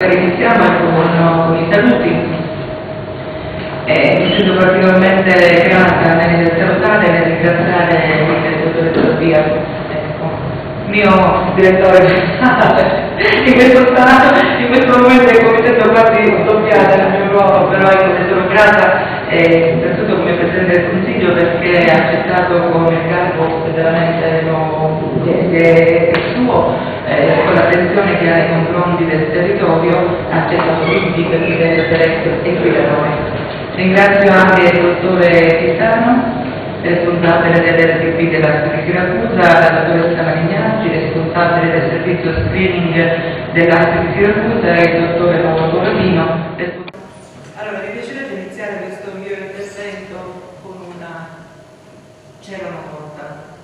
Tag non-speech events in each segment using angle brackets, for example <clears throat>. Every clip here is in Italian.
Iniziamo con, i saluti. Eh, mi sento particolarmente grata nel salutare e nel ringraziare il dottore Torbia, ecco, mio direttore <laughs> in questo stato, in questo momento mi sento quasi doppiata nel mio ruolo, però ecco, sono grata eh, come Presidente del Consiglio perché ha accettato il garbo veramente che, è suo, eh, con l'attenzione che ha nei confronti del territorio, ha accettato quindi per qui da noi. Ringrazio anche il dottore Titano, responsabile dell'RTP della Siracusa, la dottoressa Marignacci, responsabile del servizio screening dell'Arte di Siracusa e il dottore Paolo Corradino. Allora, mi piacerebbe iniziare questo mio intervento con una... c'era una volta.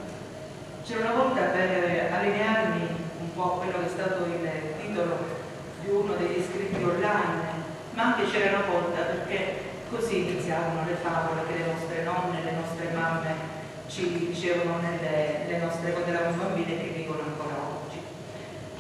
C'era una volta per allinearmi un po' quello che è stato il titolo di uno degli online, ma anche c'era una volta perché Così iniziavano le favole che le nostre nonne, le nostre mamme ci dicevano nelle, le nostre, quando eravamo bambine che dicono ancora oggi.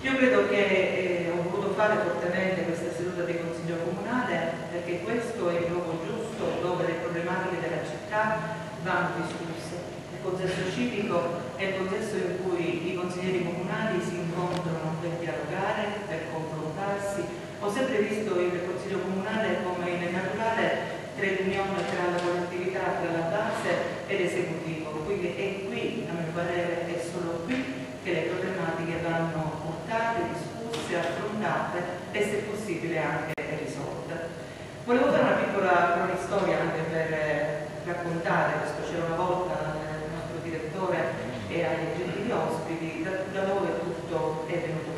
Io credo che eh, ho voluto fare fortemente questa seduta di Consiglio Comunale perché questo è il luogo giusto dove le problematiche della città vanno discusse. Il consesso civico è il consesso in cui i consiglieri comunali si incontrano per dialogare, per confrontarsi. Ho sempre visto il Consiglio Comunale come il naturale riunione tra la collettività, tra la base e l'esecutivo. Quindi è qui, a mio parere, è solo qui che le problematiche vanno portate, discusse, affrontate e se possibile anche risolte. Volevo fare una piccola cronistoria anche per eh, raccontare, questo c'era una volta il nostro direttore e ai gentili ospiti, da, dove tutto è venuto.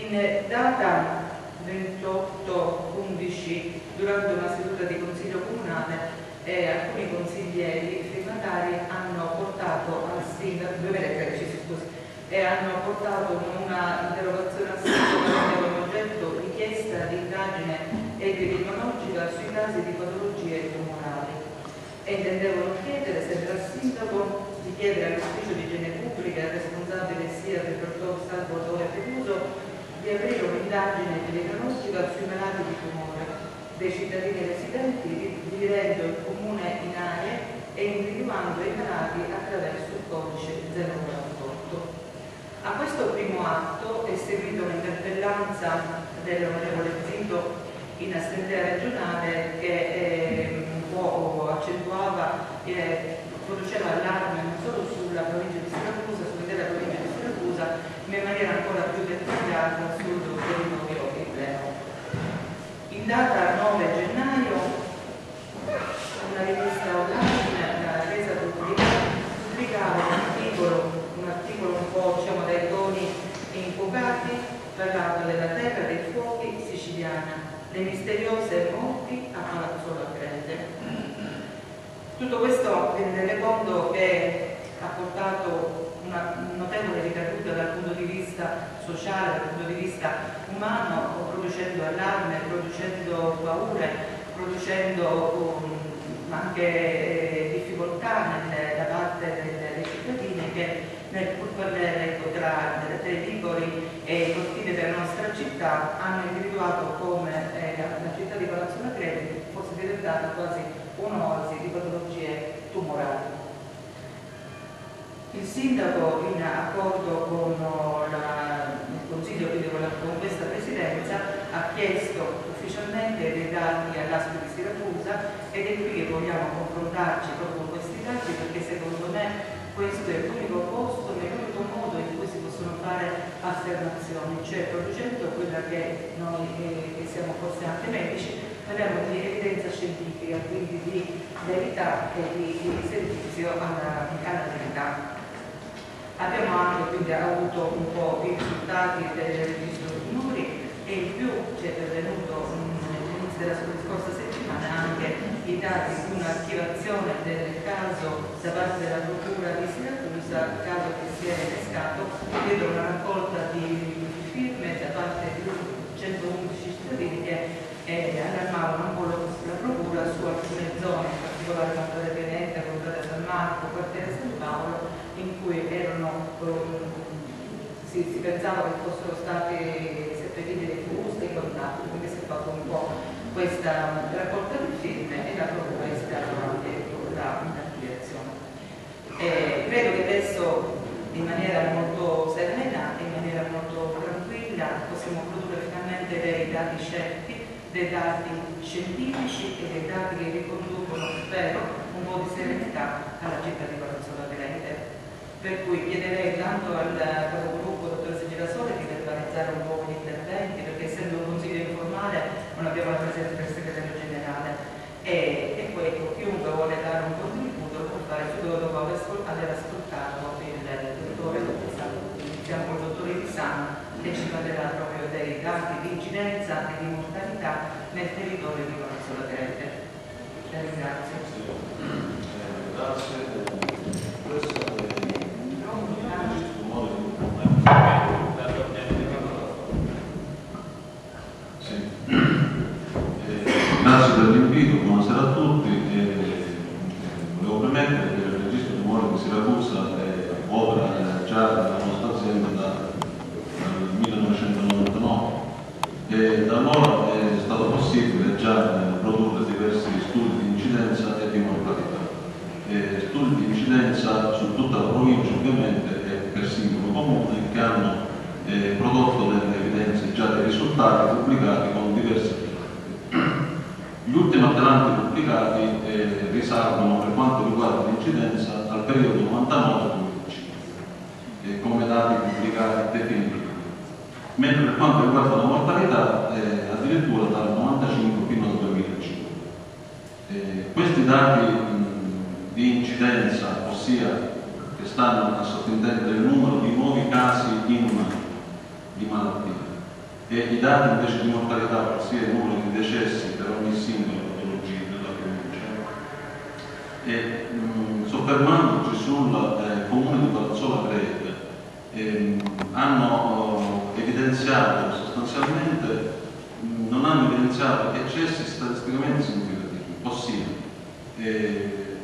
In data 28-11 durante una seduta di consiglio comunale eh, alcuni consiglieri firmatari hanno portato al sindaco, 2013 scusi, e hanno portato una interrogazione al sindaco aveva oggetto richiesta di indagine epidemiologica sui casi di patologie tumorali. E intendevano chiedere sempre al sindaco di chiedere all'ufficio di igiene pubblica responsabile sia del dottor Salvatore Peruso di aprire un'indagine epidemiologica sui malati di tumore dei cittadini residenti, dividendo il comune in aree e individuando i malati attraverso il codice 048. A questo primo atto è seguita un'interpellanza dell'onorevole Zito in assemblea regionale che eh, un po' accentuava, eh, produceva allarme non solo sulla provincia di Siracusa, sull'intera provincia di Siracusa, ma in maniera ancora dettagliata sul territorio ebreo. In data 9 gennaio una rivista online, la Resa pubblicava un articolo, un articolo un po' diciamo, dai toni infuocati, parlando della terra dei fuochi siciliana, le misteriose morti a Palazzo La Grande. Tutto questo vi rende conto che ha portato una notevole ricaduta dal punto di vista sociale, dal punto di vista umano, producendo allarme, producendo paure, producendo um, anche eh, difficoltà nel, da parte dei, cittadini che nel pur parere ecco, tra, tra i vicoli e i cortili della nostra città hanno individuato come eh, la, la, città di Palazzo Macredi fosse diventata quasi un'oasi di patologie tumorali. Il sindaco, in accordo con la, il Consiglio, quindi con, la, con, questa presidenza, ha chiesto ufficialmente dei dati all'ASP di Siracusa ed è qui che vogliamo confrontarci proprio con questi dati perché secondo me questo è l'unico posto, l'unico modo in cui si possono fare affermazioni, cioè producendo quella che noi eh, che siamo forse anche medici, parliamo di evidenza scientifica, quindi di verità e di, di servizio alla, alla verità. Abbiamo anche quindi avuto un po' i risultati del registro tumori e in più ci è pervenuto all'inizio della scorsa settimana anche i dati di un'archivazione del caso da parte della Procura di Siracusa, caso che si è innescato dietro una raccolta di firme da parte di 111 cittadini che eh, allarmavano un po' la Procura su alcune zone, in particolare Monte Veneta, Contrada San Marco, Quartiere San Paolo, in cui erano, um, si, si, pensava che fossero stati seppelliti dei fusti questa raccolta di firme era proprio questa ecco, la direzione. Eh, credo che adesso in maniera molto serena, in maniera molto tranquilla, possiamo produrre finalmente dei dati certi, dei dati scientifici e dei dati che riconducono, spero, un po' di serenità alla città di Palazzola Grande. Per cui chiederei tanto al capogruppo di verbalizzare un po' gli interventi, perché essendo un consiglio informale non abbiamo la presenza del segretario generale. E, e ecco, chiunque vuole dare un contributo può fare subito dopo aver ascoltato il dottore, con il dottore Pisano che ci parlerà proprio dei dati di incidenza e di mortalità nel territorio di Palazzo La. La ringrazio. Grazie per l'invito, buonasera a tutti. Eh, volevo premettere che il registro di tumore di Siracusa eh, opera già nella nostra azienda da, dal 1999 e da allora è stato possibile già eh, produrre diversi studi di incidenza e di mortalità. Eh, studi di incidenza su tutta la provincia ovviamente e per singolo comune che hanno eh, prodotto delle evidenze già dei risultati pubblicati con diversi gli attelanti pubblicati eh, risalgono per quanto riguarda l'incidenza al periodo 99-2005 eh, come dati pubblicati definitivi, mentre per quanto riguarda la mortalità eh, addirittura dal 95 fino al 2005. Eh, questi dati mh, di incidenza, ossia che stanno a sottintendere il numero di nuovi casi in di malattia, e i dati invece di mortalità, ossia il numero di decessi per ogni provincia. E mh, soffermandoci sul eh, comune di Palazzola Greve, eh, hanno eh, evidenziato sostanzialmente, mh, non hanno evidenziato eccessi statisticamente significativi, ossia eh,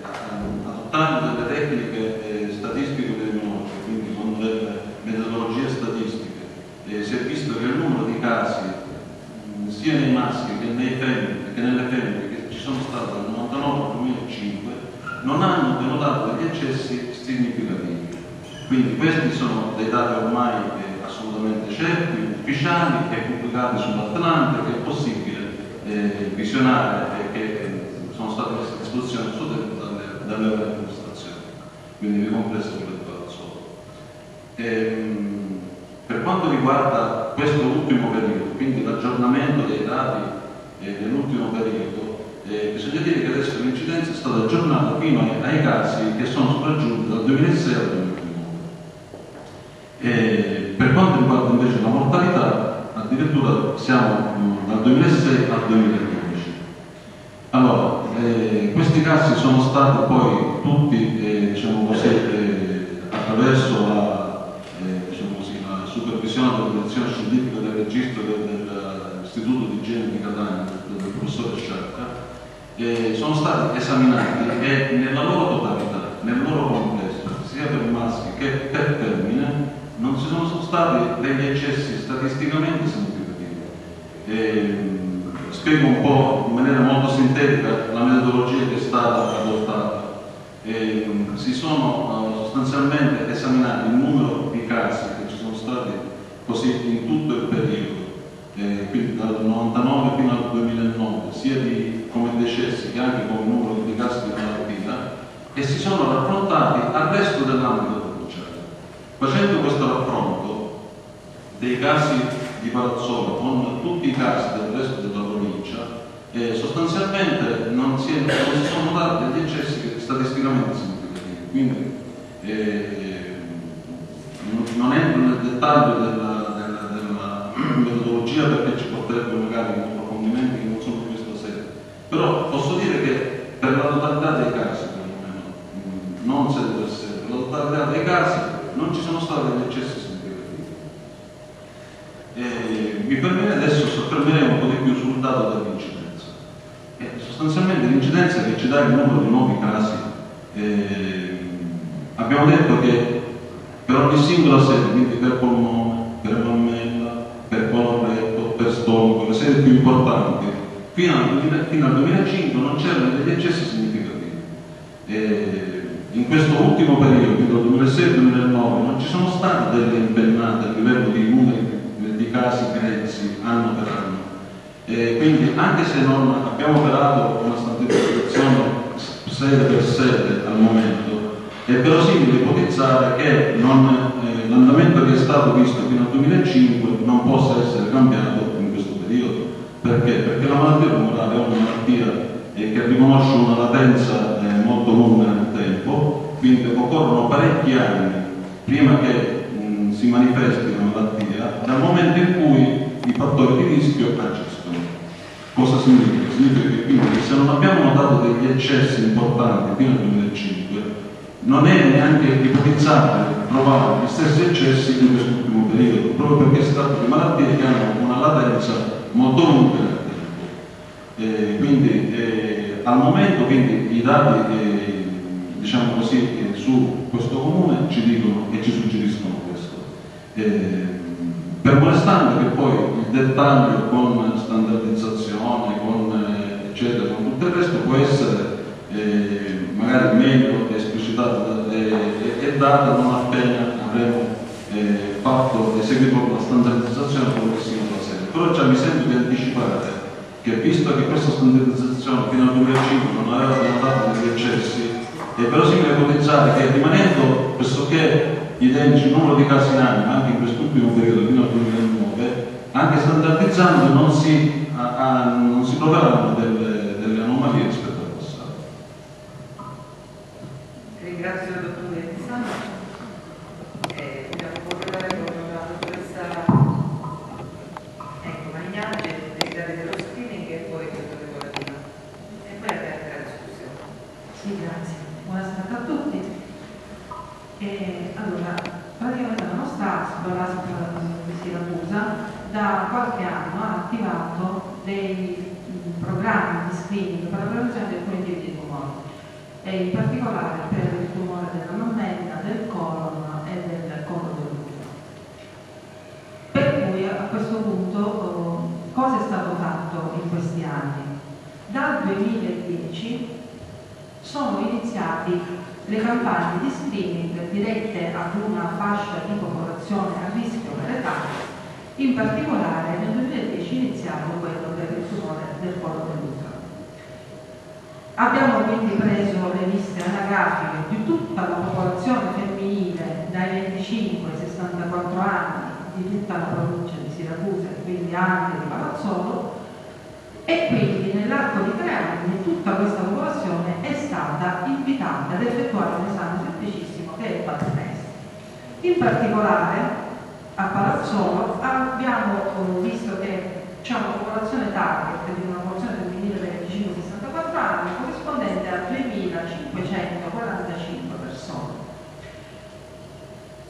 adottando delle tecniche eh, statistiche epidemiologiche, quindi con delle metodologie statistiche eh, si è visto che il numero di casi sia nei maschi che, nei femmine, che nelle femmine che ci sono state dal 99 al 2005 non hanno denotato degli eccessi significativi. Quindi questi sono dei dati ormai eh, assolutamente certi, ufficiali e pubblicati sull'Atlante che è possibile eh, visionare e che eh, sono stati messi a disposizione dalle, dalle amministrazioni, quindi vi compreso quello di Palazzolo. Ehm, per quanto riguarda questo ultimo periodo, quindi l'aggiornamento dei dati eh, dell'ultimo periodo, eh, bisogna dire che adesso l'incidenza è stata aggiornata fino ai, ai casi che sono sopraggiunti dal 2006 al 2009. Eh, per quanto riguarda invece la mortalità, addirittura siamo mh, dal 2006 al 2012. Allora, eh, questi casi sono stati poi tutti, eh, diciamo così, eh, attraverso la supervisione della direzione scientifica del registro dell'Istituto di Igiene di Catania, del professore Sciacca, eh, sono stati esaminati e nella loro totalità, nel loro complesso, sia per maschi che per femmine, non ci sono stati degli eccessi statisticamente significativi. Eh, spiego un po' in maniera molto sintetica la metodologia che è stata adottata. Eh, si sono uh, sostanzialmente esaminati il numero di casi stati così in tutto il periodo, eh, quindi dal 99 fino al 2009, sia di, come decessi che anche come numero di casi di malattia, e si sono raffrontati al resto dell'ambito provinciale. Facendo questo raffronto dei casi di Palazzolo con tutti i casi del resto della provincia, eh, sostanzialmente non si, è, non si sono dati degli eccessi statisticamente significativi. Quindi, eh, non entro nel dettaglio della, metodologia perché ci porterebbe magari in approfondimenti che non sono di questa sede, però posso dire che per la totalità dei casi, perlomeno, non sede per sede, per la totalità dei casi non ci sono stati degli eccessi significativi. Mi permette adesso soffermeremo un po' di più sul dato dell'incidenza. E sostanzialmente l'incidenza che ci dà il numero di nuovi casi, eh, abbiamo detto che per ogni singola sede, quindi per polmone, per mammella, più importanti, Fino al, 2000, fino al 2005 non c'erano degli eccessi significativi. E in questo ultimo periodo, dal 2006-2009, non ci sono state delle impennate a livello di numeri di casi grezzi anno per anno. E quindi anche se non abbiamo operato una standardizzazione sede per sede al momento, è verosimile ipotizzare che eh, l'andamento che è stato visto fino al 2005 non possa essere cambiato. Perché? Perché la malattia tumorale è una malattia eh, che riconosce una latenza eh, molto lunga nel tempo, quindi occorrono parecchi anni prima che mh, si manifesti la malattia, dal momento in cui i fattori di rischio agiscono. Cosa significa? Significa che quindi se non abbiamo notato degli eccessi importanti fino al 2005, non è neanche ipotizzabile trovare gli stessi eccessi in quest'ultimo periodo, proprio perché si tratta di malattie che hanno una latenza molto tempo. Eh, quindi eh, al momento quindi, i dati eh, diciamo così, eh, su questo comune ci dicono e ci suggeriscono questo. Eh, per molestando che poi il dettaglio con standardizzazione, con, eh, eccetera, con tutto il resto può essere magari meglio esplicitata e data non appena avremo fatto, eseguito la standardizzazione progressiva. Però già mi sento di anticipare che visto che questa standardizzazione fino al 2005 non aveva notato degli eccessi, è verosimile ipotizzare che rimanendo pressoché identici il numero di casi in anno, anche in quest'ultimo periodo fino al 2009, anche standardizzando non si, a, a, non si troveranno delle, delle anomalie rispetto ringrazio il dottore Pisano e abbiamo portato con la dottoressa ecco, Magnaggi, dei dati dello screening e poi il dottore Coratina. E poi aperta la discussione. Sì, grazie. Buonasera a tutti. E, allora, praticamente la nostra scolastica di Siracusa da qualche anno ha attivato dei programmi di screening per la prevenzione di alcuni tipi di tumori e in particolare per il tumore della mammella, del colon e del colon dell'utero. Per cui a questo punto eh, cosa è stato fatto in questi anni? Dal 2010 sono iniziati le campagne di screening dirette ad una fascia di popolazione a rischio per età, in particolare nel 2010 è iniziato quello per il tumore del colon dell'utero. Abbiamo quindi preso le liste anagrafiche di tutta la popolazione femminile dai 25 ai 64 anni di tutta la provincia di Siracusa e quindi anche di Palazzolo e quindi nell'arco di tre anni tutta questa popolazione è stata invitata ad effettuare un esame semplicissimo che è il paternese. In particolare a Palazzolo abbiamo visto che c'è una popolazione target di una popolazione femminile dai 25 64 anni corrispondente a 2545 persone.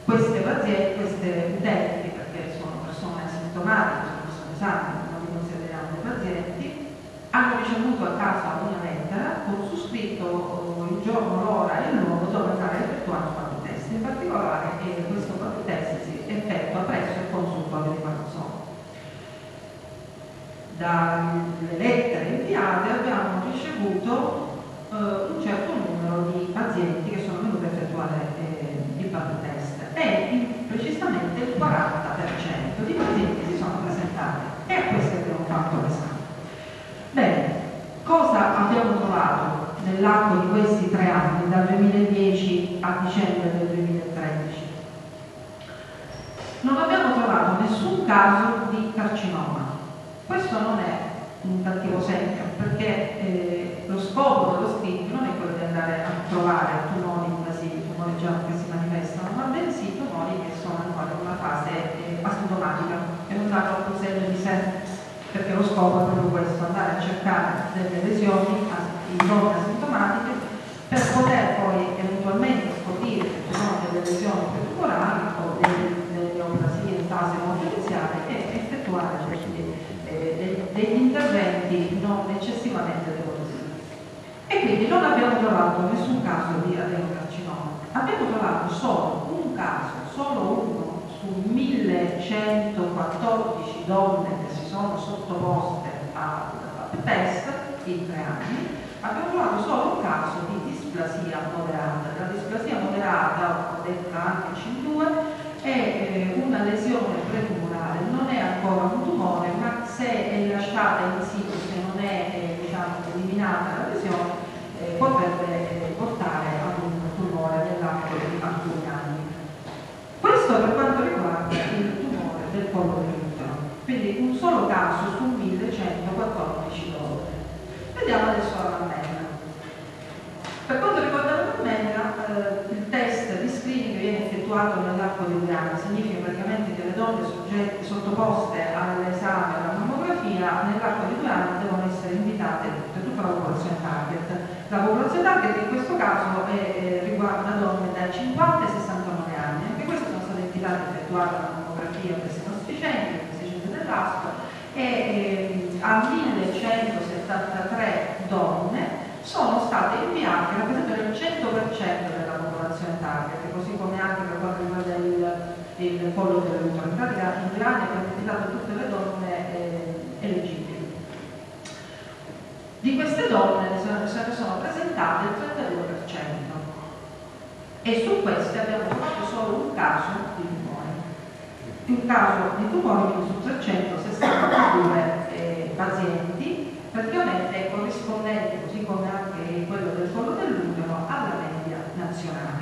Queste pazienti, queste utenti, perché sono persone asintomatiche, sono persone sane, non li consideriamo dei pazienti, hanno ricevuto a casa una lettera con su scritto il giorno, l'ora e il luogo dove andare a effettuare un patentest. In particolare eh, questo patentest si effettua presso il consultorio di Palazzolo dalle lettere inviate abbiamo ricevuto eh, un certo numero di pazienti che sono venuti a effettuare eh, il PAP test e precisamente il 40% di pazienti si sono presentati e a questi abbiamo fatto l'esame. Bene, cosa abbiamo trovato nell'arco di questi tre anni, dal 2010 a dicembre del 2013? Non abbiamo trovato nessun caso di carcinoma questo non è un cattivo segno perché eh, lo scopo dello screening non è quello di andare a trovare tumori invasivi, tumori già che si manifestano, ma bensì tumori che sono ancora in una fase eh, asintomatica e non danno alcun segno di sé, perché lo scopo è proprio questo, andare a cercare delle lesioni in zone asintomatiche per poter poi eventualmente scoprire che ci sono delle lesioni tumorali o delle, neoplasie in fase molto iniziale e effettuare quindi eh, degli interventi non eccessivamente dolorosi. E quindi non abbiamo trovato nessun caso di adenocarcinoma, abbiamo trovato solo un caso, solo uno su 1114 donne che si sono sottoposte al test in tre anni, abbiamo trovato solo un caso di displasia moderata. La displasia moderata, detta anche C2, è eh, una lesione pretumorale, non è ancora un tumore, ma se è lasciata in situ, se non è eh, diciamo, eliminata la lesione, eh, potrebbe eh, portare ad un tumore nell'arco di alcuni anni. Questo per quanto riguarda il tumore del collo dell'utero, quindi un solo caso su 1114 donne. Vediamo adesso la mammella. Per quanto riguarda la mammella, eh, il test di screening viene effettuato nell'arco di due anni, significa praticamente che le donne soggette, sottoposte all'esame alla mammografia nell'arco di due anni devono essere invitate tutte, tutta la popolazione target. La popolazione target in questo caso è, eh, riguarda donne dai 50 ai 69 anni, anche queste sono state invitate a effettuare la mammografia per senosticenti, per senosticenti dell'ASP e eh, a 1173 donne sono state inviate, rappresentano il 100% della popolazione target, così come anche per quanto riguarda il, il dell'utero. In pratica in due anni abbiamo invitato tutte le donne eh, eleggibili. Di queste donne se ne sono presentate il 32% e su queste abbiamo trovato solo un caso di tumore. Un caso di tumore su 362 eh, pazienti praticamente corrispondente, così come anche quello del collo dell'utero, alla media nazionale.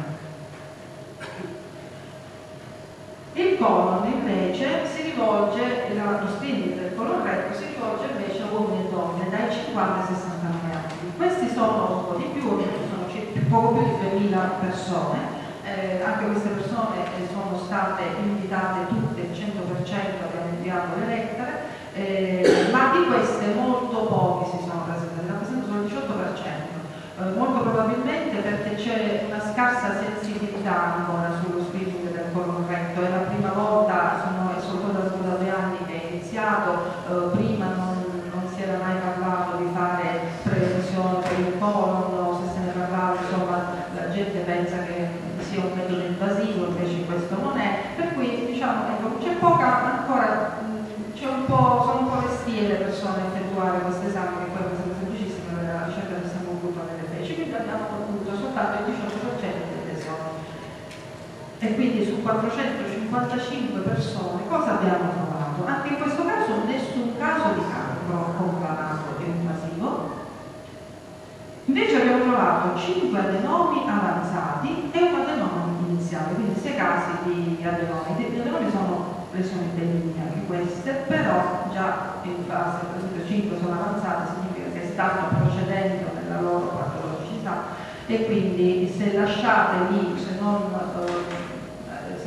Il colon invece si rivolge, lo screening del colon retto si rivolge invece a uomini e donne dai 50 ai 69 anni. Questi sono un po' di più, sono poco più di 2000 persone, eh, anche queste persone sono state invitate tutte, il 100% abbiamo inviato le lettere, eh, ma di queste molto pochi si sono presentati, rappresentano il 18%, eh, molto probabilmente perché c'è una scarsa sensibilità ancora sullo screening del colon retto, è la prima volta, sono, è soltanto da due anni che è iniziato, eh, prima non, non, si era mai parlato di fare prevenzione per il colon, se se ne parlava insomma la gente pensa che sia un metodo invasivo, invece questo non è, per cui diciamo ecco, c'è poca ancora un sono un po' restie le persone a effettuare questo esame, che poi è una cosa semplicissima della ricerca del sangue gruppo nelle feci, quindi abbiamo concluso soltanto il 18% delle lesioni. E quindi su 455 persone cosa abbiamo trovato? Anche in questo caso nessun caso di cancro conclamato e invasivo. Invece abbiamo trovato 5 adenomi avanzati e un adenoma iniziale, quindi 6 casi di adenomi. Gli adenomi sono lesioni benigne anche queste, però già in fase, per esempio 5 sono avanzate, significa che è stato procedendo nella loro patologicità e quindi se lasciate lì, se non, eh,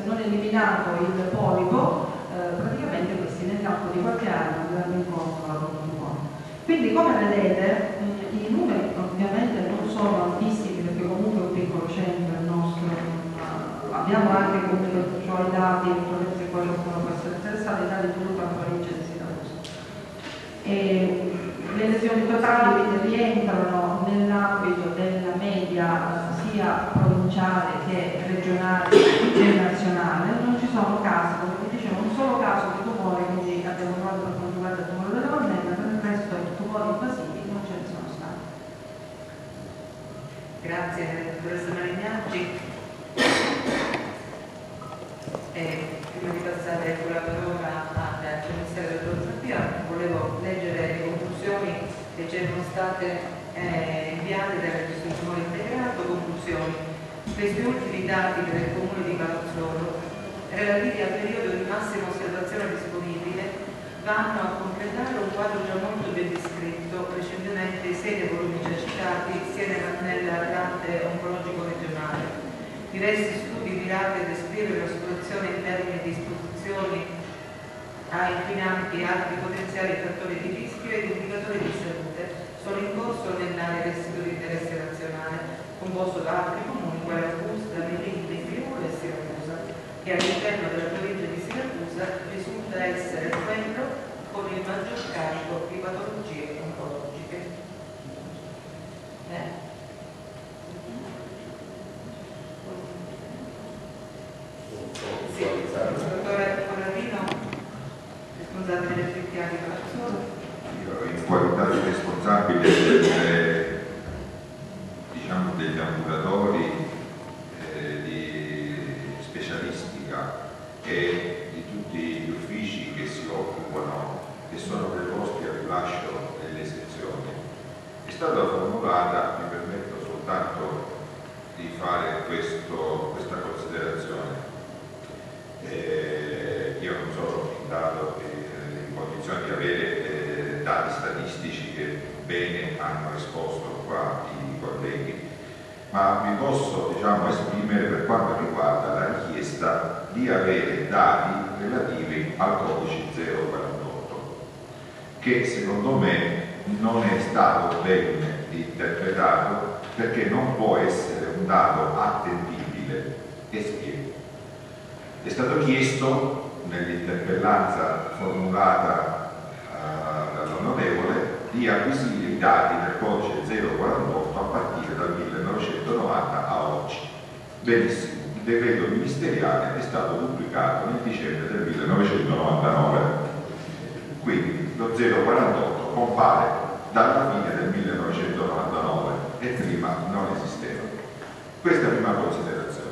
non eliminato il polipo, eh, praticamente questi nel campo di qualche anno andranno incontro tumore. Quindi come vedete mh, i numeri ovviamente non sono altissimi perché comunque è un piccolo centro il nostro, abbiamo anche come cioè i dati se qualcuno può essere interessato, i dati di provincia di Siracusa. E le lesioni totali quindi rientrano nell'ambito della media sia provinciale che regionale che nazionale, non ci sono casi, come vi dicevo, un solo caso di tumore, quindi abbiamo trovato per quanto riguarda il tumore della mammella, per il resto i tumori invasivi non ce ne sono stati. Grazie, dottoressa Marignacci. Eh, prima di passare la parola al commissario del Dottor volevo leggere le conclusioni che c'erano state eh, inviate dal registro integrato. Conclusioni. Questi ultimi dati per il comune di Palazzolo, relativi al periodo di massima osservazione disponibile, vanno a completare un quadro già molto ben descritto recentemente sia nei volumi già citati sia nell'attivante oncologico regionale. Diversi studi mirati a descrivere la situazione in termini di esposizioni a inquinanti e altri potenziali fattori di rischio ed indicatori di salute sono in corso nell'area del sito di interesse nazionale, composto da altri comuni quali Augusta, Melilli, Friuli e Siracusa, che all'interno della provincia di Siracusa risulta essere quello con il maggior carico di patologie Dottore Polarino, responsabile effettivamente della scuola. In qualità di responsabile delle, diciamo, degli ambulatori eh, di specialistica e di tutti gli uffici che si occupano, che sono preposti al rilascio delle sezioni, è stata formulata, mi permetto soltanto di fare questo ma mi posso diciamo, esprimere per quanto riguarda la richiesta di avere dati relativi al codice 048, che secondo me non è stato ben interpretato perché non può essere un dato attendibile e spiego. È stato chiesto nell'interpellanza formulata uh, dall'onorevole di acquisire i dati del codice 048 a partire dal 1990 a oggi. Benissimo, il decreto ministeriale è stato pubblicato nel dicembre del 1999, quindi lo 048 compare dalla fine del 1999 e prima non esisteva. Questa è la prima considerazione.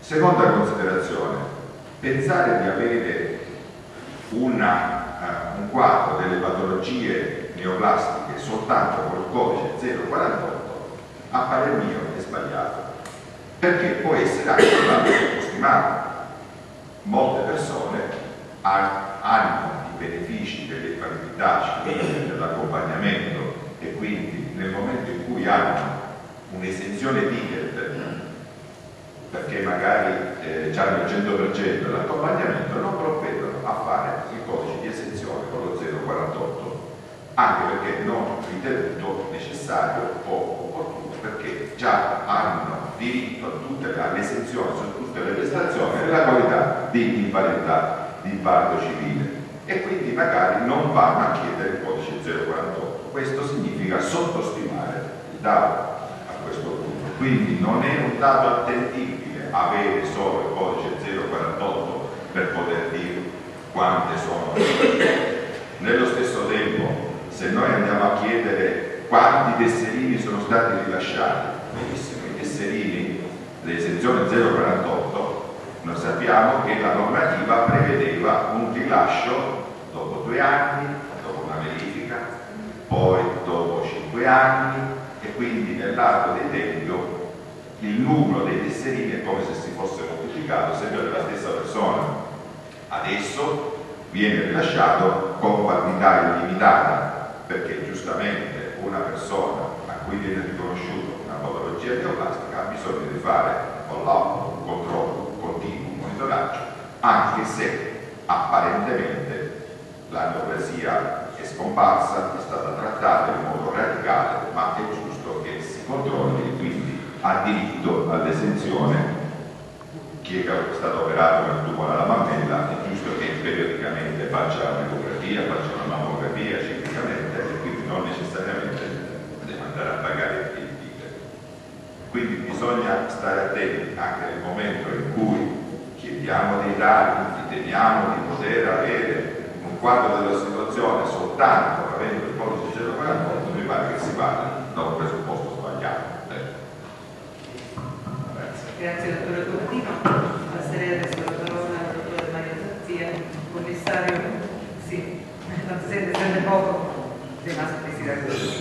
Seconda considerazione, pensare di avere una, uh, un quadro delle patologie neoplastiche soltanto col codice 048 a parer mio è sbagliato. Perché può essere anche un dato sottostimato. Molte persone hanno i benefici delle invalidità civili dell'accompagnamento e quindi nel momento in cui hanno un'esenzione ticket perché magari eh, hanno il 100% dell'accompagnamento non provvedono a fare il codice di esenzione con lo 048 anche perché non ritenuto necessario o opportuno perché già hanno diritto all'esenzione su tutte le prestazioni nella qualità di invalidità di invaldo civile. E quindi magari non vanno a chiedere il codice 048 questo significa sottostimare il dato a questo punto. Quindi non è un dato attendibile avere solo il codice 048 per poter dire quante sono. Nello stesso tempo se noi andiamo a chiedere quanti tesserini sono stati rilasciati? Benissimo, i tesserini l'esenzione 048 noi sappiamo che la normativa prevedeva un rilascio dopo due anni dopo una verifica poi dopo cinque anni e quindi nell'arco dei tempi il numero dei tesserini è come se si fosse moltiplicato sempre della stessa persona. Adesso viene rilasciato con quantità illimitata perché giustamente una persona a cui viene riconosciuta una patologia neoplastica ha bisogno di fare un follow un controllo, un continuo, un monitoraggio, anche se apparentemente la neoplasia è scomparsa, è stata trattata in modo radicale, ma è giusto che si controlli e quindi ha diritto all'esenzione. Chi è stato operato nel tumore alla mammella è giusto che periodicamente faccia l'ecografia, faccia una mammografia ciclicamente e quindi non necessariamente deve andare a pagare il ticket. Quindi bisogna stare attenti anche nel momento in cui chiediamo dei dati, riteniamo di poter avere un quadro della situazione soltanto avendo il codice 048, mi pare che si vada da un presupposto sbagliato. Grazie dottore Cortino. Passerei adesso la parola al dottore Mario Zazzia, commissario. Sì, si sente, poco, rimasto presidente. Allora,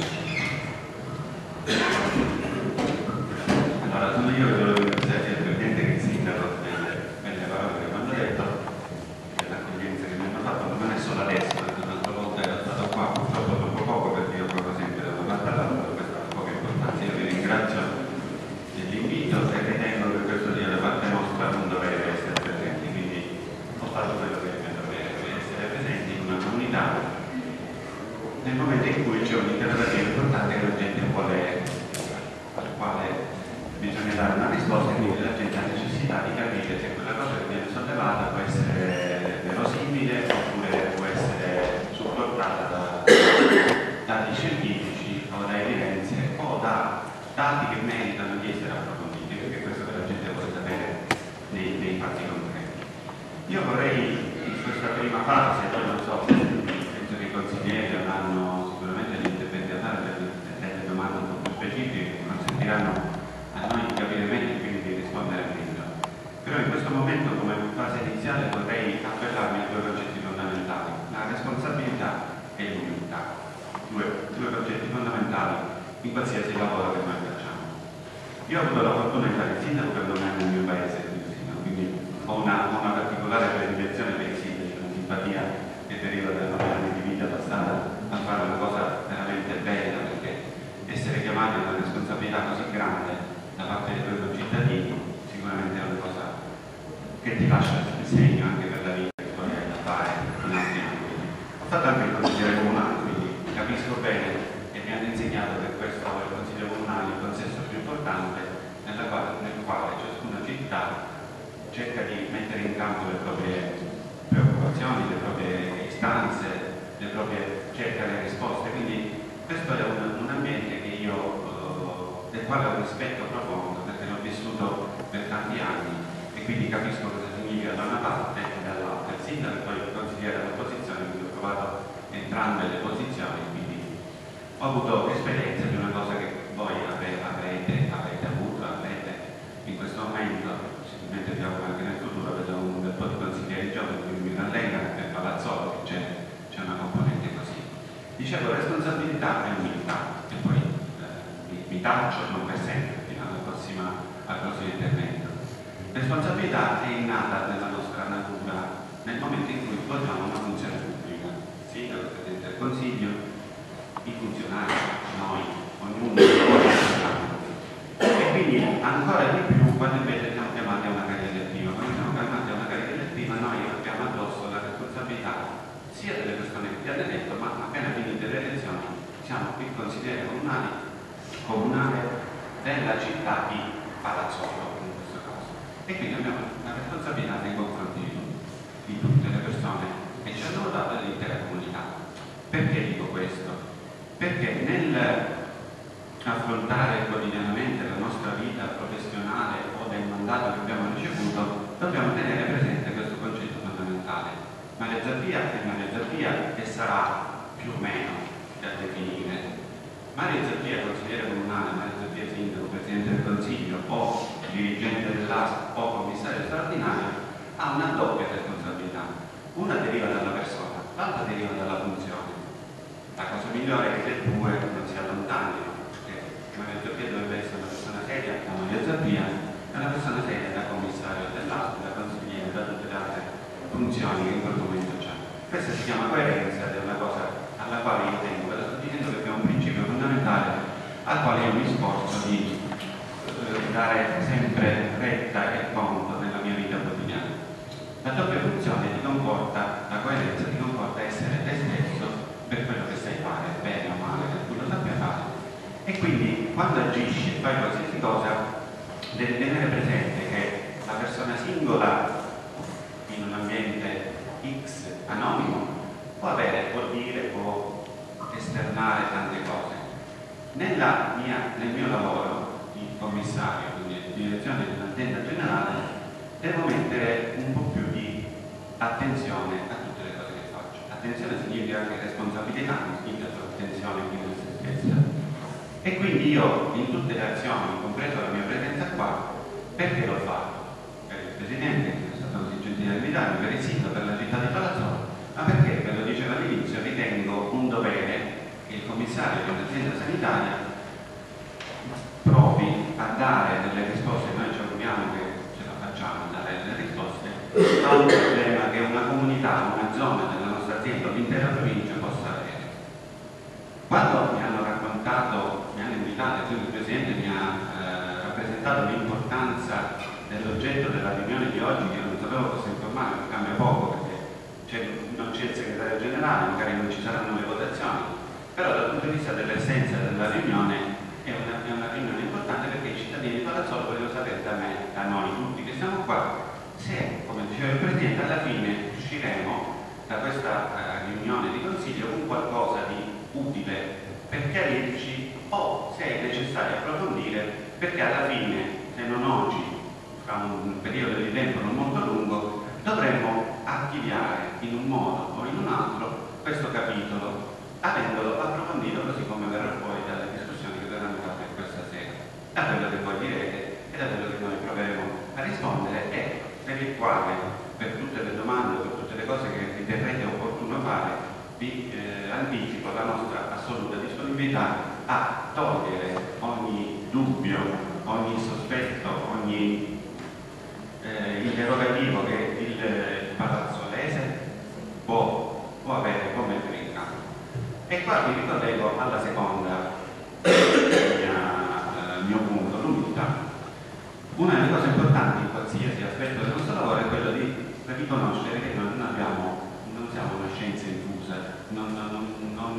consigliere comunale, comunale della città di Palazzolo in questo caso. E quindi abbiamo una responsabilità nei confronti di, tutte le persone che ci hanno votato e dell'intera comunità. Perché dico questo? Perché nel affrontare quotidianamente la nostra vita professionale o del mandato che abbiamo ricevuto, dobbiamo tenere presente questo concetto fondamentale. Maria Zappia è Maria Zappia e sarà più o meno da definire. Maria Zappia, consigliere comunale, Maria Zappia sindaco, Presidente del Consiglio o dirigente dell'ASP o commissario straordinario, ha una doppia responsabilità. Una deriva dalla persona, l'altra deriva dalla funzione. La cosa migliore è che le due non si allontanino Maria Zappia dovrebbe essere una persona seria, la Maria Zappia è una persona seria da commissario dell'ASP, da consigliere, da tutte le altre funzioni che in quel momento c'è. Questa si chiama coerenza ed è una cosa alla quale io tengo, ve la sto dicendo perché è un principio fondamentale al quale io mi sforzo di eh, dare sempre retta e conto nella mia vita quotidiana. La doppia funzione ti comporta, la coerenza ti comporta essere te stesso per quello che sai fare, bene o male, per cui lo sappia fare. E quindi quando agisci e fai qualsiasi cosa devi tenere presente che la persona singola in un ambiente X anonimo può avere, può dire, può esternare tante cose. Mia, nel mio lavoro di commissario, quindi di direzione di un'azienda generale, devo mettere un po' più di attenzione a tutte le cose che faccio. Attenzione significa anche responsabilità, non significa solo attenzione quindi se stessa. E quindi io in tutte le azioni, compreso la mia presenza qua, perché l'ho fatto? Per il Presidente, che è stato così gentile a invitarmi, per il Sindaco, per la città di Palazzolo, ma perché, ve lo dicevo all'inizio, ritengo un dovere commissario di un'azienda sanitaria provi a dare delle risposte, noi ci auguriamo che ce la facciamo a dare delle risposte, a un problema che una comunità, una zona della nostra azienda, l'intera provincia possa avere. Quando mi hanno raccontato, mi hanno invitato, il Presidente mi ha eh, rappresentato l'importanza dell'oggetto della riunione di oggi, che non sapevo fosse informale, cambia poco perché non c'è il segretario generale, magari non ci saranno le votazioni, però dal punto di vista dell'essenza della riunione è una, è una, riunione importante perché i cittadini di Palazzolo vogliono sapere da me, da noi tutti che siamo qua, se, come diceva il Presidente, alla fine usciremo da questa uh, riunione di consiglio con qualcosa di utile per chiarirci o se è necessario approfondire perché alla fine, se non oggi, fra un periodo di tempo non molto lungo, dovremmo archiviare in un modo o in un altro questo capitolo avendolo approfondito così come verrà fuori dalle discussioni che verranno fatte questa sera. Da quello che voi direte e da quello che noi proveremo a rispondere e per il quale, per tutte le domande, per tutte le cose che riterrete opportuno fare, vi eh, anticipo la nostra assoluta disponibilità a togliere ogni dubbio, ogni sospetto, ogni eh, interrogativo che il, il Palazzo Lese può, può avere, può mettere in campo. E qua mi ricollego alla seconda mia, eh, mio punto, l'umiltà. Una delle cose importanti in qualsiasi aspetto del nostro lavoro è quello di riconoscere che noi non, abbiamo, non siamo una scienza infusa, non, non, non,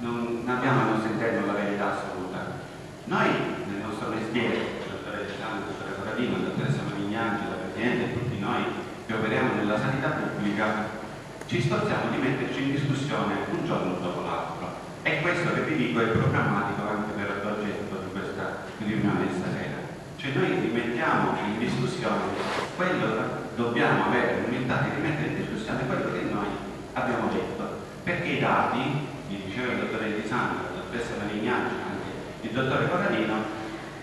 non abbiamo al nostro interno la verità assoluta. Noi nel nostro mestiere, il dottore Cisano, il dottore Corradino, la dottoressa Marignangi, la Presidente tutti noi che operiamo nella sanità pubblica, ci sforziamo di metterci discussione un giorno dopo l'altro. E questo che vi dico è programmatico anche per l'oggetto di questa riunione di stasera. Cioè noi rimettiamo in discussione quello, dobbiamo avere l'umiltà di rimettere in discussione quello che noi abbiamo detto, perché i dati, mi diceva il dottore Di Santo, la dottoressa Marignacci, anche il dottore Corradino,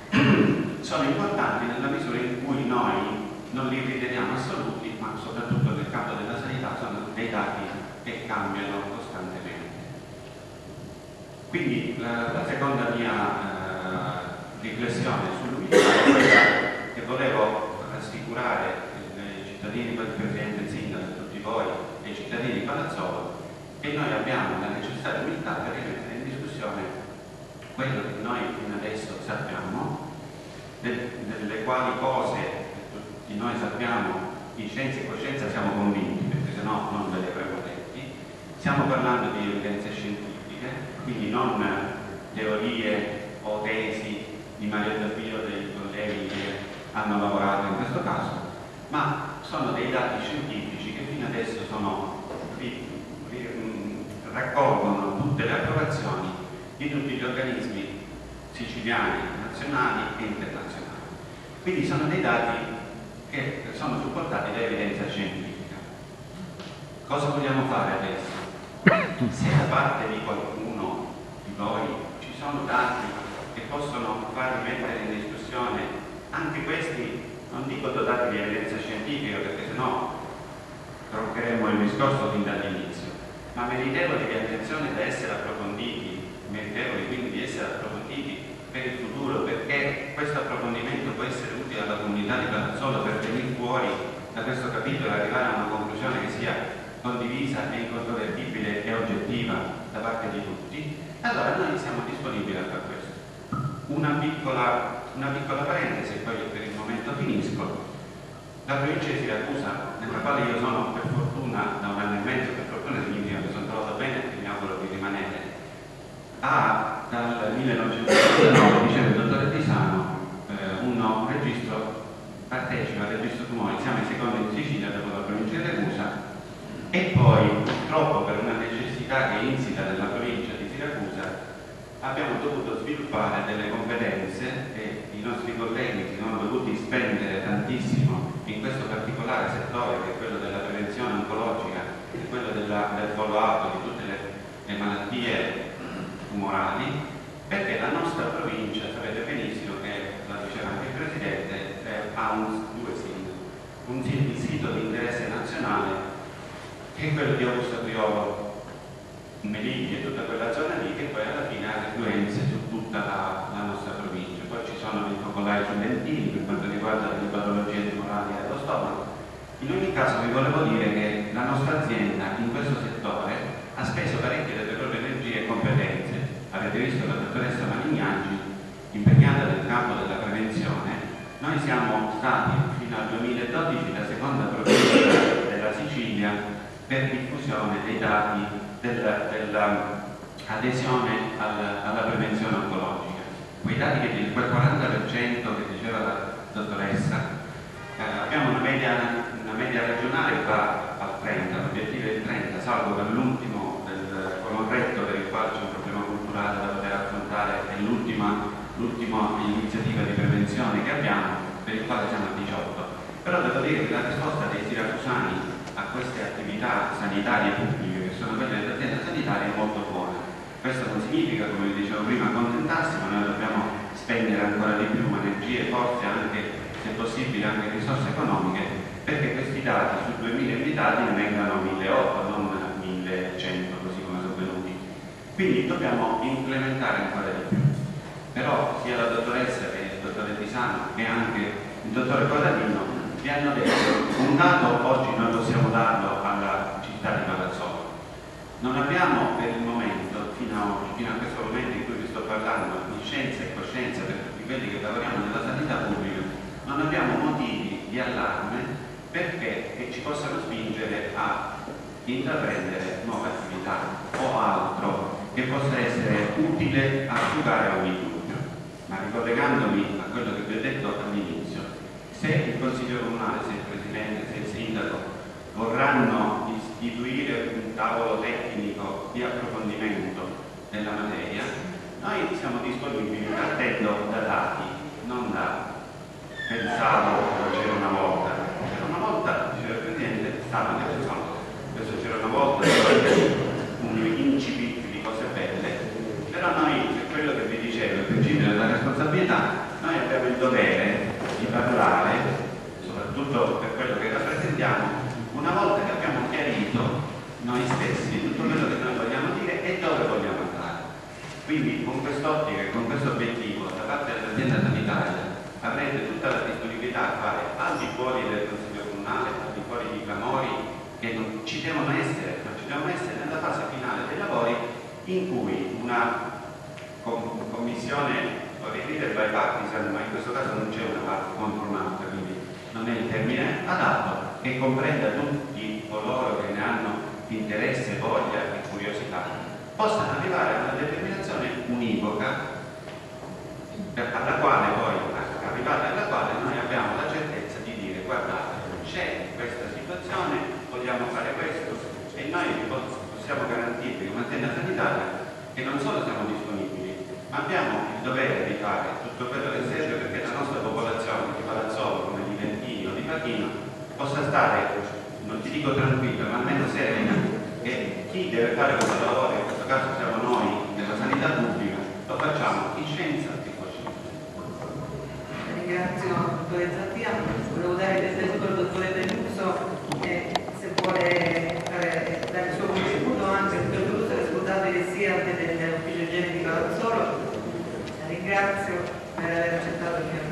<clears throat> sono importanti nella misura in cui noi non li riteniamo assoluti, ma soprattutto nel campo della sanità sono dei dati che cambiano costantemente. Quindi la, la seconda mia eh, riflessione sull'umiltà è quella che volevo rassicurare i cittadini, il Presidente, il Sindaco, tutti voi e i cittadini di Palazzolo che noi abbiamo la necessaria umiltà per rimettere in discussione quello che noi fino adesso sappiamo, de, delle quali cose tutti noi sappiamo, in scienza e coscienza siamo convinti, perché se no non ve le avremmo stiamo parlando di evidenze scientifiche, quindi non teorie o tesi di Mario Davio dei colleghi che hanno lavorato in questo caso, ma sono dei dati scientifici che fino adesso sono, ri, raccolgono tutte le approvazioni di tutti gli organismi siciliani, nazionali e internazionali. Quindi sono dei dati che sono supportati da evidenza scientifica. Cosa vogliamo fare adesso? Se da parte di qualcuno di voi ci sono dati che possono far rimettere in discussione anche questi, non dico dotati di evidenza scientifica perché sennò troncheremmo il discorso fin dall'inizio, ma meritevoli di attenzione da essere approfonditi, meritevoli quindi di essere approfonditi per il futuro, perché questo approfondimento può essere utile alla comunità di Palazzolo per venire fuori da questo capitolo e arrivare a una conclusione che sia condivisa e incontrovertibile e oggettiva da parte di tutti, allora noi siamo disponibili a fare questo. Una piccola, una piccola parentesi poi per il momento finisco. La provincia di Siracusa, nella quale io sono per fortuna da un anno e mezzo, per fortuna significa che sono trovato bene e mi auguro di rimanere, ha dal 1999, diceva il dottore Pisano, eh, un registro, partecipa al registro tumori, siamo i secondi in Sicilia dopo la e poi purtroppo per una necessità che insita nella provincia di Siracusa abbiamo dovuto sviluppare delle competenze e i nostri colleghi si sono dovuti spendere tantissimo in questo particolare settore che è quello della prevenzione oncologica e quello della, del follow-up di tutte le, le malattie tumorali perché la nostra provincia, sapete benissimo che, lo diceva anche il Presidente, eh, ha un, due siti, un sito di interesse nazionale che è quello di Augusto Priolo Meligni e tutta quella zona lì che poi alla fine ha influenze su tutta la, la nostra provincia. Poi ci sono i focolai studentini per quanto riguarda le patologie tumorali dello stomaco. In ogni caso vi volevo dire che la nostra azienda in questo settore ha speso parecchie delle proprie energie e competenze. Avete visto la dottoressa Manignaggi impegnata nel campo della prevenzione. Noi siamo stati fino al 2012 la seconda provincia della Sicilia per diffusione dei dati dell'adesione dell alla, alla, prevenzione oncologica. Quei dati che quel 40% che diceva la dottoressa, eh, abbiamo una media, una media, regionale che va al 30, l'obiettivo è il 30, salvo per l'ultimo del per il quale c'è un problema culturale da poter affrontare, è l'ultima iniziativa di prevenzione che abbiamo, per il quale siamo a 18. Però devo dire che la risposta dei siracusani queste attività sanitarie pubbliche sono quelle dell'azienda sanitaria molto buona. Questo non significa, come dicevo prima, accontentarsi, ma noi dobbiamo spendere ancora di più energie, forse anche, se possibile, anche risorse economiche, perché questi dati su 2000 invitati ne vengano 1800, non 1100, così come sono venuti Quindi dobbiamo implementare ancora di più. Però sia la dottoressa che il dottore Pisano e anche il dottore Corradino vi hanno detto un dato oggi noi possiamo darlo alla città di Palazzolo. Non abbiamo per il momento, fino a oggi, fino a questo momento in cui vi sto parlando, di scienza e coscienza per tutti quelli che lavoriamo nella sanità pubblica, non abbiamo motivi di allarme perché che ci possano spingere a intraprendere nuove attività o altro che possa essere utile a fugare ogni dubbio. Ma ricollegandomi a quello che vi ho detto all'inizio, se il Consiglio Comunale, se il Presidente, se il Sindaco vorranno istituire un tavolo tecnico di approfondimento della materia, noi siamo disponibili partendo da dati, non da pensavo c'era una volta. C'era una volta, diceva il Presidente, stava nel sonno. Adesso c'era una volta, un incipit di cose belle, però noi, quello che vi dicevo, il principio della responsabilità, noi abbiamo il dovere parlare, soprattutto per quello che rappresentiamo, una volta che abbiamo chiarito noi stessi tutto quello che noi vogliamo dire e dove vogliamo andare. Quindi con quest'ottica e con questo obiettivo da parte dell'azienda sanitaria avrete tutta la disponibilità a fare al di fuori del Consiglio Comunale, al di fuori di clamori che non ci devono essere, ma ci devono essere nella fase finale dei lavori in cui una com commissione, vorrei dire bipartisan, ma in questo caso non c'è una parte contro un'altra, quindi non è il termine adatto, che comprenda tutti coloro che ne hanno interesse, voglia e curiosità, possano arrivare a una determinazione univoca alla quale poi, arrivata alla quale noi abbiamo la certezza di dire guardate, c'è questa situazione, vogliamo fare questo e noi possiamo garantirvi come azienda sanitaria che non solo siamo disponibili, ma abbiamo il dovere di fare tutto quello che serve perché la nostra popolazione di Palazzolo, come di Ventini o di Pachino, possa stare, non ti dico tranquilla, ma almeno serena, che chi deve fare questo lavoro, in questo caso siamo noi, nella sanità pubblica, lo facciamo in scienza e coscienza. Ringrazio il dottore Zattia, volevo dare testo al dottore Pelluso e se vuole fare, dare il suo contributo anche il dottor Pelluso è responsabile sia dell'ufficio igiene di Palazzolo. La ringrazio per aver accettato il mio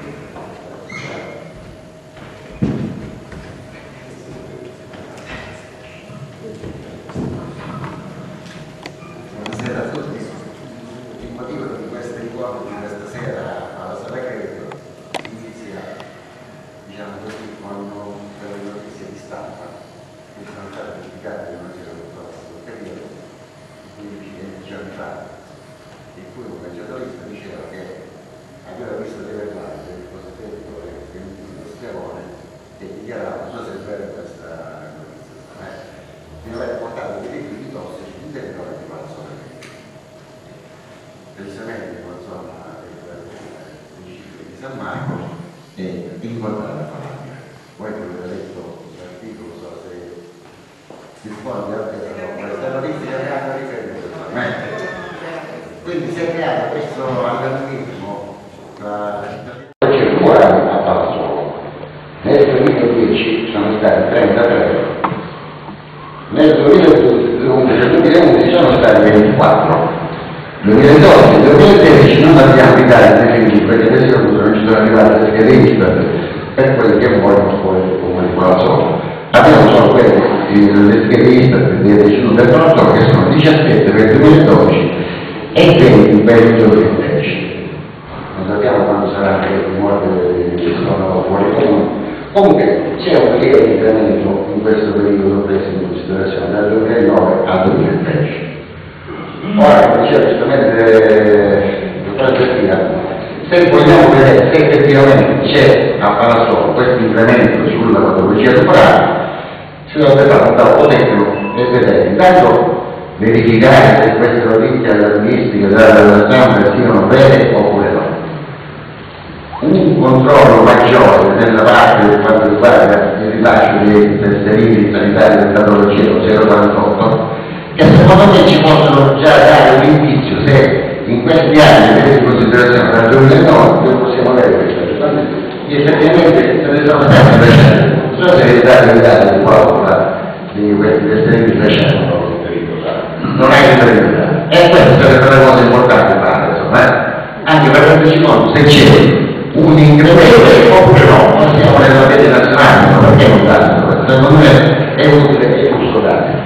comune è utile e custodare.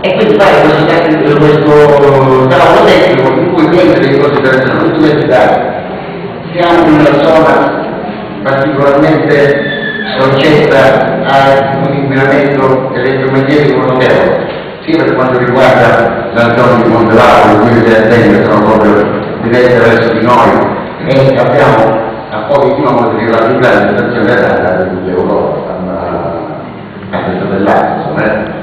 E quindi fare questo, questo tavolo tecnico in cui prendere in considerazione l'università. Siamo in una zona particolarmente soggetta a un inquinamento elettromagnetico europeo, sia per quanto riguarda la zona di Montevallo, quelle delle antenne sono proprio dirette verso di noi e abbiamo a pochi chilometri la più grande stazione radio dell'Europa a, a questo dell'Asso, eh?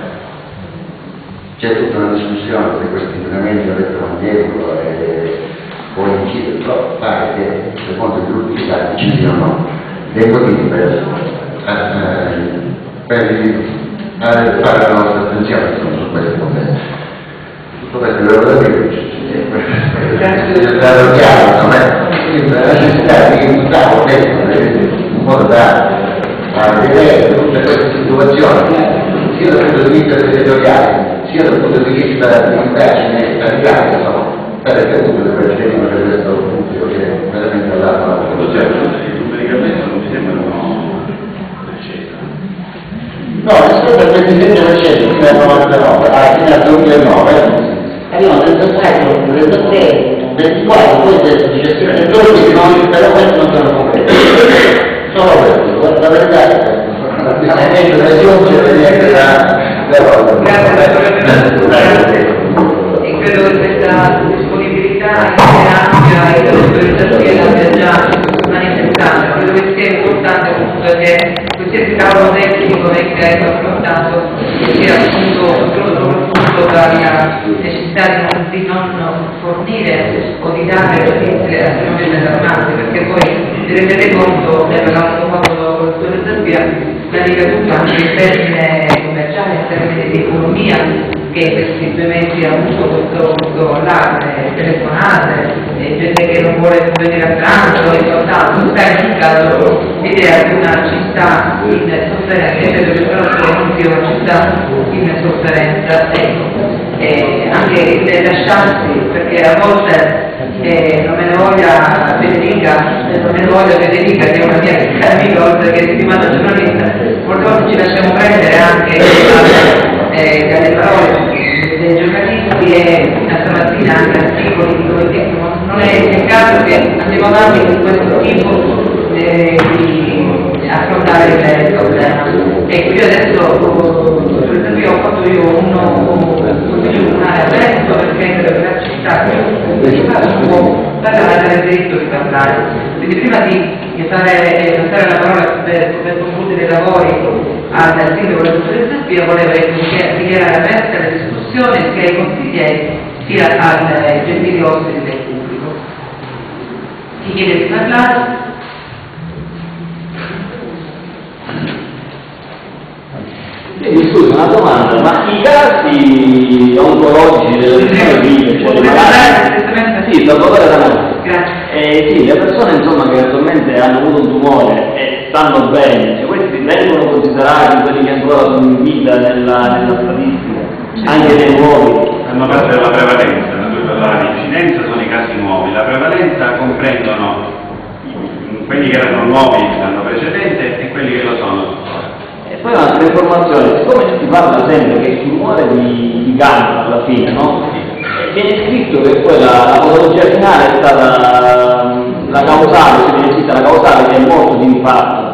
C'è tutta una discussione su questo inquinamento elettromagnetico e può incidere, però pare che secondo gli ultimi dati ci siano dei motivi per, eh, per eh, fare la nostra attenzione su questi problemi. Tutto questo lo devo dire, è stato chiaro, non è la necessità di un tavolo tecnico, in modo da a vedere tutte queste situazioni, sia dal punto di vista territoriale, sia dal punto di vista di indagine sanitaria, insomma, per il caduto del precedente per questo punto che è veramente allato alla popolazione. numericamente non mi sembrano eccetera. No, rispetto al 27% fino al 99, ah, fino al 2009, abbiamo 34, 33, 24, poi adesso 17 giorni, no, però questo non sono concreti. Solo la verità è. L'avvicinamento delle giunge viene da... Grazie, e credo che questa disponibilità ampia e l'autorizzazione l'abbia già manifestata. Credo che sia importante appunto che qualsiasi tavolo tecnico venga affrontato sia appunto soprattutto dalla necessità di non, fornire o di dare notizie estremamente allarmanti, perché poi vi rendete conto, ne avevamo fatto con il dottor Zappia, la ricaduta anche in termine commerciale, in termini di economia, che mesi ha avuto questo, questo allarme, telefonate, e gente che non vuole venire a pranzo e in caso l'idea di una città in sofferenza, dove non sia una città in sofferenza, ecco, e anche lasciarsi, perché a volte eh, non me ne voglia Federica, non me ne voglia Federica che è una mia amica <laughs> oltre che stimata giornalista, volte ci lasciamo prendere anche eh, dalle parole dei giornalisti e stamattina anche articoli di dove non è il caso che andiamo avanti con questo tipo eh, di affrontare il problema. Ecco, io adesso, per esempio, ho fatto io uno, un perché per la città non può parlare del diritto di parlare. Quindi prima di eh, passare la parola per, per concludere i lavori al sindaco della Conferenza Spia, volevo dichiarare aperta la discussione sia ai consiglieri sia al gentili ospiti del pubblico. Chi chiede di parlare? Mi scusi, una domanda, ma i casi oncologici delle persone vive, cioè le malattie, sì, dopo. Grazie. Eh, sì, le persone insomma che attualmente hanno avuto un tumore e stanno bene, cioè questi vengono considerati quelli che ancora sono in vita nella, nella statistica, anche dei nuovi. Fanno parte della prevalenza, di incidenza sono i casi nuovi, la prevalenza comprendono quelli che erano nuovi l'anno precedente e quelli che lo sono. E poi un'altra informazione, siccome si parla sempre che il tumore di, di cancro alla fine, no? Viene scritto che poi la, la patologia finale è stata mm, la causale, cioè viene scritta la causale che è morto di infarto.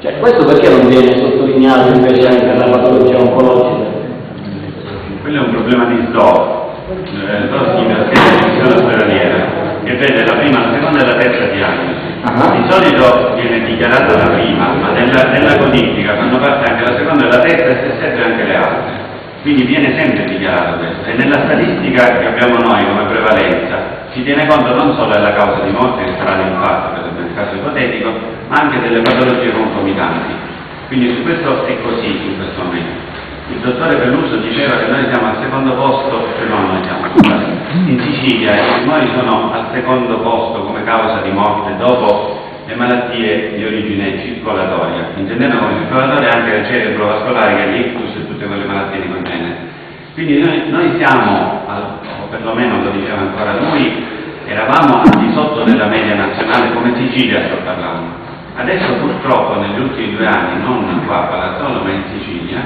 Cioè, questo perché non viene sottolineato invece anche per la patologia oncologica? Quello è un problema di SDO, eh, di funzione ospedaliera, che vede la prima, la seconda e la terza diagnosi. Ah. Di solito viene dichiarata la prima, ma nella, nella codifica fanno parte anche la seconda e la terza e se serve anche le altre. Quindi viene sempre dichiarato questo. E nella statistica che abbiamo noi come prevalenza si tiene conto non solo della causa di morte che sarà l'infarto, per esempio nel caso ipotetico, ma anche delle patologie concomitanti. Quindi su questo è così in questo momento. Il dottore Pelluso diceva che noi siamo al secondo posto, cioè no, noi siamo in Sicilia i tumori sono al secondo posto come causa di morte dopo le malattie di origine circolatoria, intendendo come circolatoria anche il cerebrovascolare che è l'ictus e tutte quelle malattie di quel genere. Quindi noi, noi siamo, o perlomeno lo diceva ancora lui, eravamo al di sotto della media nazionale come Sicilia sto parlando. Adesso purtroppo negli ultimi due anni, non qua a Palazzolo ma in Sicilia,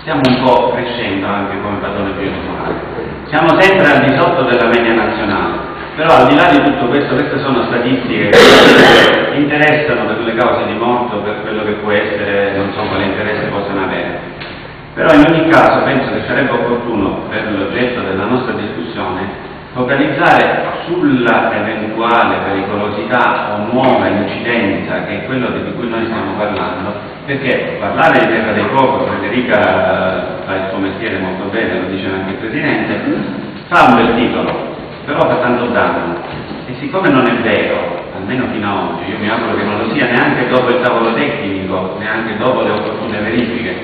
stiamo un po' crescendo anche come patologie tumorali. Siamo sempre al di sotto della media nazionale, però al di là di tutto questo, queste sono statistiche che <coughs> interessano per le cause di morto, per quello che può essere, non so quale interesse possano avere. Però in ogni caso penso che sarebbe opportuno, per l'oggetto della nostra discussione, focalizzare sulla eventuale pericolosità o nuova incidenza, che è quello di cui noi stiamo parlando, perché parlare di terra dei fuoco, Federica fa il suo mestiere molto bene, lo diceva anche il Presidente, un bel titolo, però fa tanto danno. E siccome non è vero, almeno fino ad oggi, io mi auguro che non lo sia neanche dopo il tavolo tecnico, neanche dopo le opportune verifiche,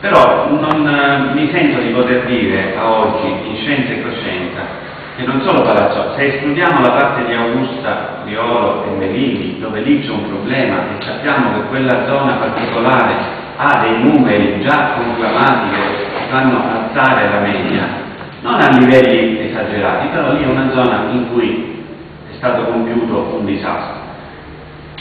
però non eh, mi sento di poter dire a oggi, in scienza e coscienza, che non solo Palazzo, se escludiamo la parte di Augusta, Priolo e Melilli, dove lì c'è un problema e sappiamo che quella zona particolare ha dei numeri già conclamati che fanno alzare la media, non a livelli esagerati, però lì è una zona in cui è stato compiuto un disastro.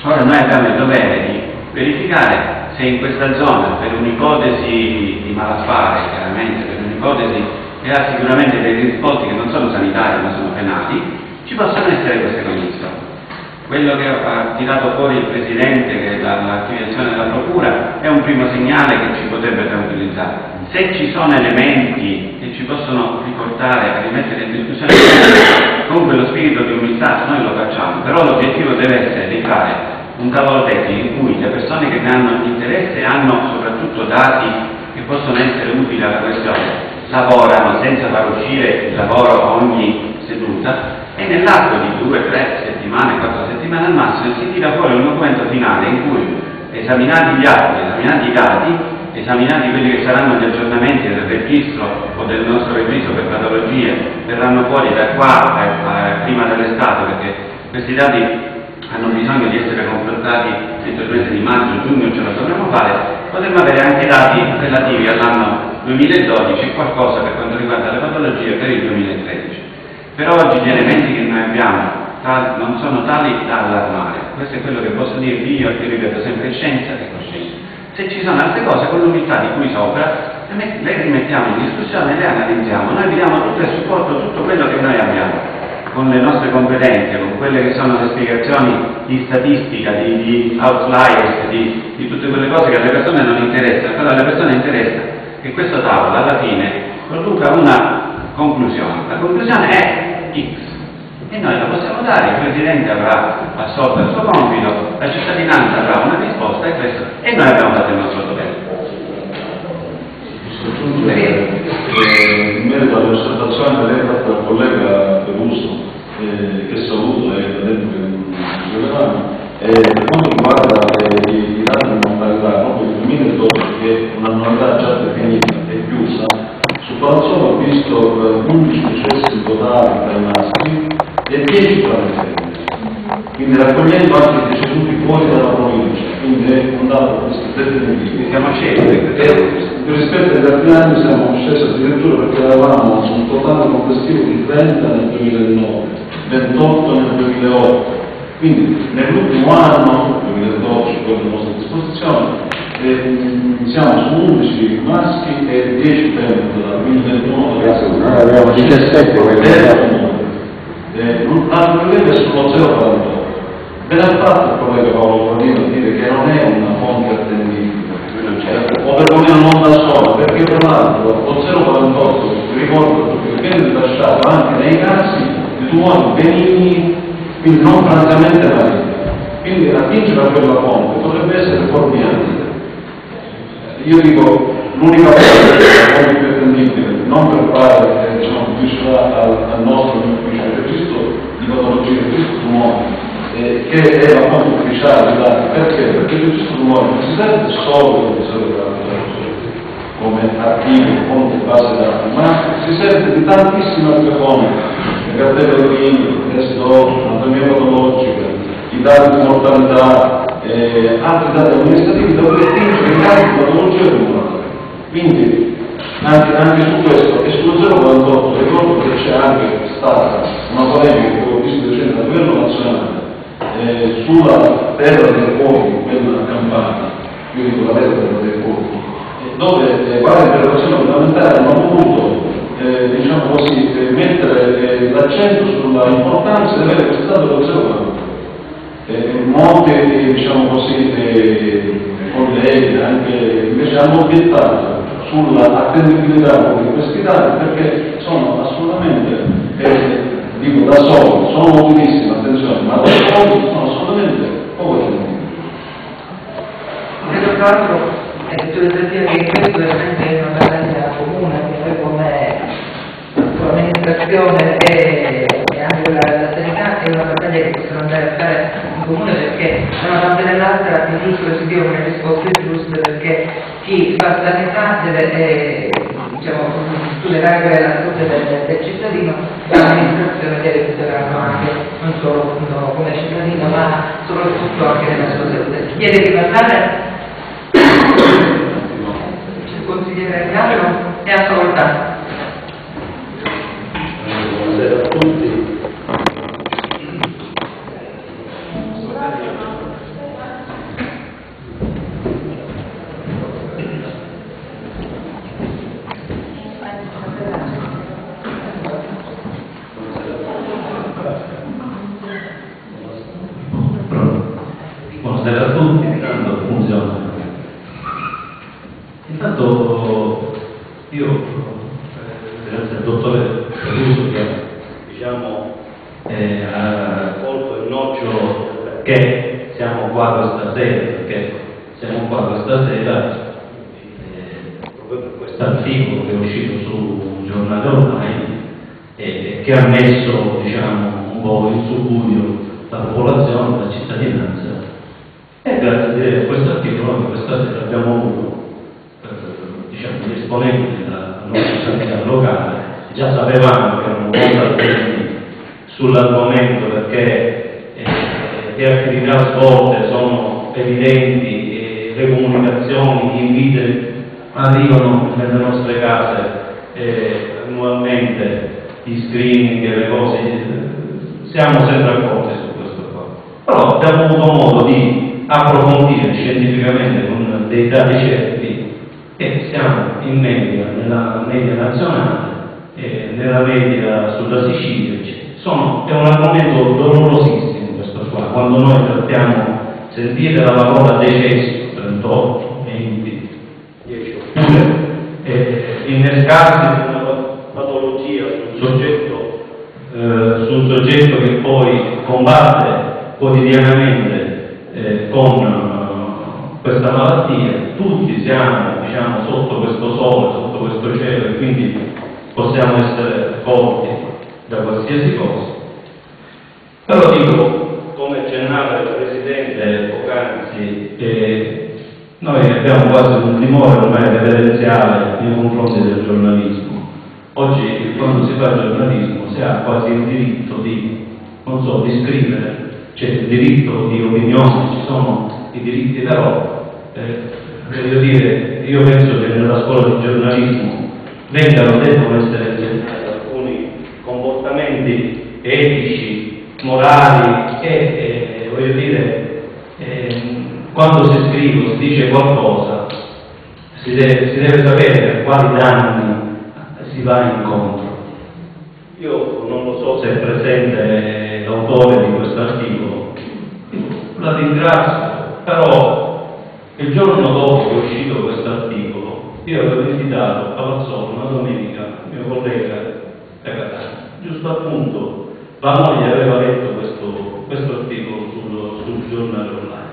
Ora noi abbiamo il dovere di verificare se in questa zona, per un'ipotesi di malaffare, chiaramente, per un'ipotesi che ha sicuramente dei risposti che non sono sanitari ma sono penali, ci possono essere queste condizioni. Quello che ha tirato fuori il Presidente che dall'archiviazione della Procura è un primo segnale che ci potrebbe tranquillizzare. Se ci sono elementi che ci possono riportare a rimettere in discussione, comunque lo spirito di umiltà noi lo facciamo, però l'obiettivo deve essere di fare un tavolo tecnico in cui le persone che ne hanno interesse hanno soprattutto dati che possono essere utili alla questione, lavorano senza far uscire il lavoro ogni seduta e nell'arco di due, tre settimane, quattro settimane al massimo si tira fuori un documento finale in cui esaminati gli atti, esaminati i dati, esaminati quelli che saranno gli aggiornamenti del registro o del nostro registro per patologie, verranno fuori da qua eh, eh, prima dell'estate perché questi dati hanno bisogno di essere confrontati entro il mese di maggio, giugno ce lo dovremo fare, potremmo avere anche dati relativi all'anno 2012 e qualcosa per quanto riguarda le patologie per il 2013. Per oggi gli elementi che noi abbiamo non sono tali da allarmare, questo è quello che posso dirvi io, che ripeto sempre scienza e coscienza. Se ci sono altre cose, con l'umiltà di cui sopra, le rimettiamo in discussione, le analizziamo, noi vi diamo tutto il supporto, tutto quello che noi abbiamo con le nostre competenze, con quelle che sono le spiegazioni di statistica, di, di outliers, di, di, tutte quelle cose che alle persone non interessano, però alle persone interessa che questo tavolo alla fine produca una conclusione. La conclusione è X e noi la possiamo dare, il Presidente avrà assolto il suo compito, la cittadinanza avrà una risposta e, questo, e noi abbiamo fatto il nostro dovere. Eh, in merito alle osservazioni che lei ha fatto al collega Peruso, eh, che saluto e ha detto che rilevano, eh, per quanto riguarda eh, i, dati di mortalità, proprio il 2012, che è un'annualità già definita e chiusa, su Palazzolo ho visto 11 decessi totali tra i maschi e 10 tra le femmine quindi raccogliendo anche i deceduti fuori dalla provincia, quindi è un dato definitivo. Siamo scesi. Rispetto agli altri anni siamo scesi addirittura perché avevamo un totale complessivo di 30 nel 2009, 28 nel 2008, quindi nell'ultimo anno, 2012, quello a nostra disposizione, eh, siamo su 11 maschi e 10 femmine, quindi 21 ragazzi. Avevamo 17 quelli. Eh, l'altro collega è sullo 0,48 Ben ha fatto il collega Paolo Bonino a dire che non è una fonte attendibile, o perlomeno non da sola, perché tra l'altro lo 048 ricordo che viene rilasciato anche nei casi di tumori benigni, quindi non francamente maligni. Quindi attingere a quella fonte potrebbe essere fuorviante. Io dico, l'unica cosa che è più attendibile, non per fare eh, diciamo, pubblicità al, al nostro ufficio di registro di patologie, di registro tumori, eh, che è la fonte ufficiale dati, perché? Perché il registro tumori non si serve solo come archivio, fonte base dati, ma si serve di tantissime altre fonti, le cartelle cliniche, test d'occhio, anatomia patologica, i dati di mortalità, eh, altri dati amministrativi dove attingere i dati di patologia tumorale. Quindi anche, anche, su questo e sullo 048 ricordo che c'è anche stata una polemica che ho visto recente a livello nazionale eh, sulla terra dei fuochi, quella campana, io dico la terra dei fuochi, dove eh, quale interrogazione fondamentale hanno voluto eh, diciamo così, eh, mettere eh, l'accento sulla importanza di avere questo dato conservatore. Eh, molti eh, diciamo così, eh, colleghi anche invece hanno obiettato sulla attendibilità di questi dati perché sono assolutamente, eh, dico da soli, sono utilissimi, attenzione, ma da soli sono assolutamente poco attendibili. Tra l'altro è giusto dire che questo veramente è una battaglia comune che noi come, come amministrazione e, anche la, la sanità è una battaglia che possiamo andare a fare comune perché da una parte dell'altra è giusto che si diano le risposte giuste perché chi fa sanità deve eh, diciamo, regole della salute del, del cittadino l'amministrazione deve tutelarlo anche non solo appunto, come cittadino ma soprattutto anche nella sua salute. Chiede di parlare il consigliere Gallo è a sua volontà. Buonasera a tutti. Buonasera a tutti, intanto funziona. Intanto io, eh, grazie al dottore Caruso che diciamo, eh, ha colto il nocciolo perché siamo qua questa sera, perché siamo qua questa sera eh, proprio per questo articolo che è uscito su giornale online e ha messo diciamo, un po' in subbuglio la popolazione, la cittadinanza. E grazie a questo articolo che questa abbiamo avuto diciamo, gli esponenti della nostra sanità locale, già sapevamo che erano molto attenti sull'argomento perché eh, le attività svolte sono evidenti le comunicazioni, gli inviti arrivano nelle nostre case eh, annualmente, gli screening e le cose, eh, siamo sempre accorti su questo qua. Però abbiamo avuto modo di approfondire scientificamente con dei dati certi e siamo in media nella media nazionale e nella media sulla Sicilia. Sono, è un argomento dolorosissimo questo qua, quando noi trattiamo, sentire la parola decesso, 38, 20, 10 oppure eh, innescarsi in una patologia su un soggetto, eh, su un soggetto che poi combatte quotidianamente eh, con eh, questa malattia, tutti siamo diciamo, sotto questo sole, sotto questo cielo e quindi possiamo essere colti da qualsiasi cosa. Però dico, come accennava il Presidente poc'anzi, eh, noi abbiamo quasi un timore ormai reverenziale nei confronti del giornalismo. Oggi quando si fa giornalismo si ha quasi il diritto di, non so, di scrivere c'è il diritto di opinione, ci sono i diritti però, eh, voglio dire, io penso che nella scuola di giornalismo vengano devono essere insegnati alcuni comportamenti etici, morali e, eh, voglio dire, eh, quando si scrive o si dice qualcosa si deve, si deve sapere a quali danni si va incontro. Io non lo so se è presente l'autore di questo articolo, la ringrazio, però il giorno dopo che è uscito questo articolo, io avevo invitato a Palazzolo una domenica mio collega da Catania, giusto appunto la moglie aveva letto questo, questo articolo sul, sul giornale online.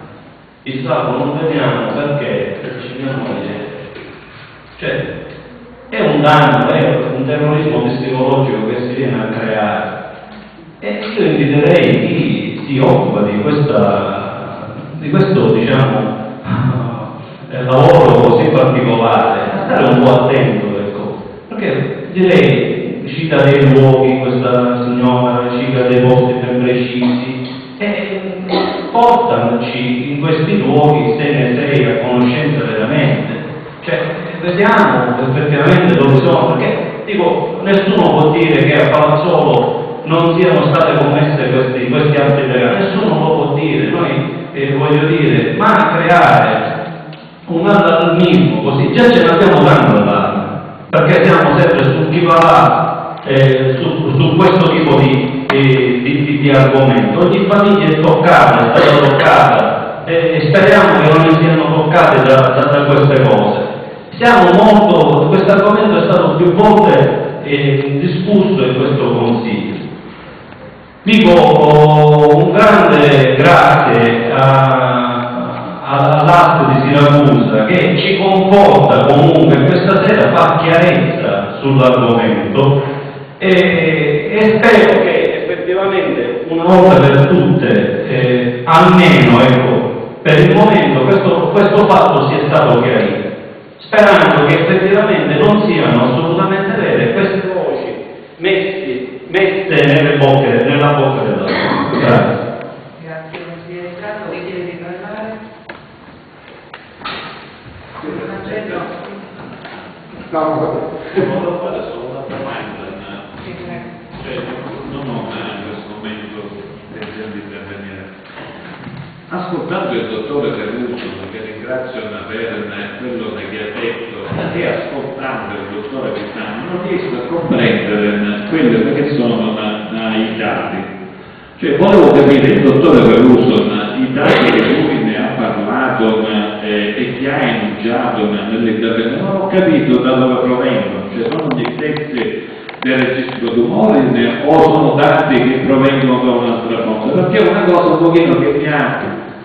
Il sabato non veniamo perché, dice mia moglie, cioè è un danno, è un terrorismo psicologico che si viene a creare. E io inviterei chi si occupa di, questa, di questo, diciamo, lavoro così particolare stare un po' attento, ecco, perché direi cita dei luoghi questa signora, cita dei posti ben precisi e portaci in questi luoghi se ne sei a conoscenza veramente. Cioè, vediamo effettivamente dove sono, perché dico, nessuno può dire che a Palazzolo non siano state commesse questi, questi atti illegali, nessuno lo può dire, noi eh, voglio dire, ma creare un allarmismo così, già ce ne abbiamo tanto allarme, perché siamo sempre su chi va eh, su, su questo tipo di, di, di- di argomento. Ogni famiglia è toccata, è stata toccata e speriamo che non ne siano toccate da, da- da queste cose. Siamo molto, questo argomento è stato più volte eh, discusso in questo Consiglio. Dico un grande grazie a- all'AST di Siracusa che ci conforta comunque questa sera, fa chiarezza sull'argomento. E, e spero che effettivamente una volta per tutte, eh, almeno ecco, per il momento questo, questo fatto sia stato chiarito, sperando che effettivamente non siano assolutamente vere queste voci messi- messe nelle bocche, nella bocca della. Grazie consigliere Strato, richiede di parlare? Marcello? Volevo fare solo una domanda, cioè non ho in questo momento intenzione di intervenire. Ascoltando il dottore Ferruccio, che ringrazio per quello che ha detto, e ascoltando il dottore Pisano, non riesco a comprendere quelli che sono i dati. Cioè, volevo capire il dottore Ferruccio, i dati che na, eh, e che ha enunciato na, nell'intervento, non ho capito da dove provengono, cioè sono gli stessi del registro tumori ne- o sono dati che provengono da un'altra fonte, perché è una cosa un pochino che mi ha,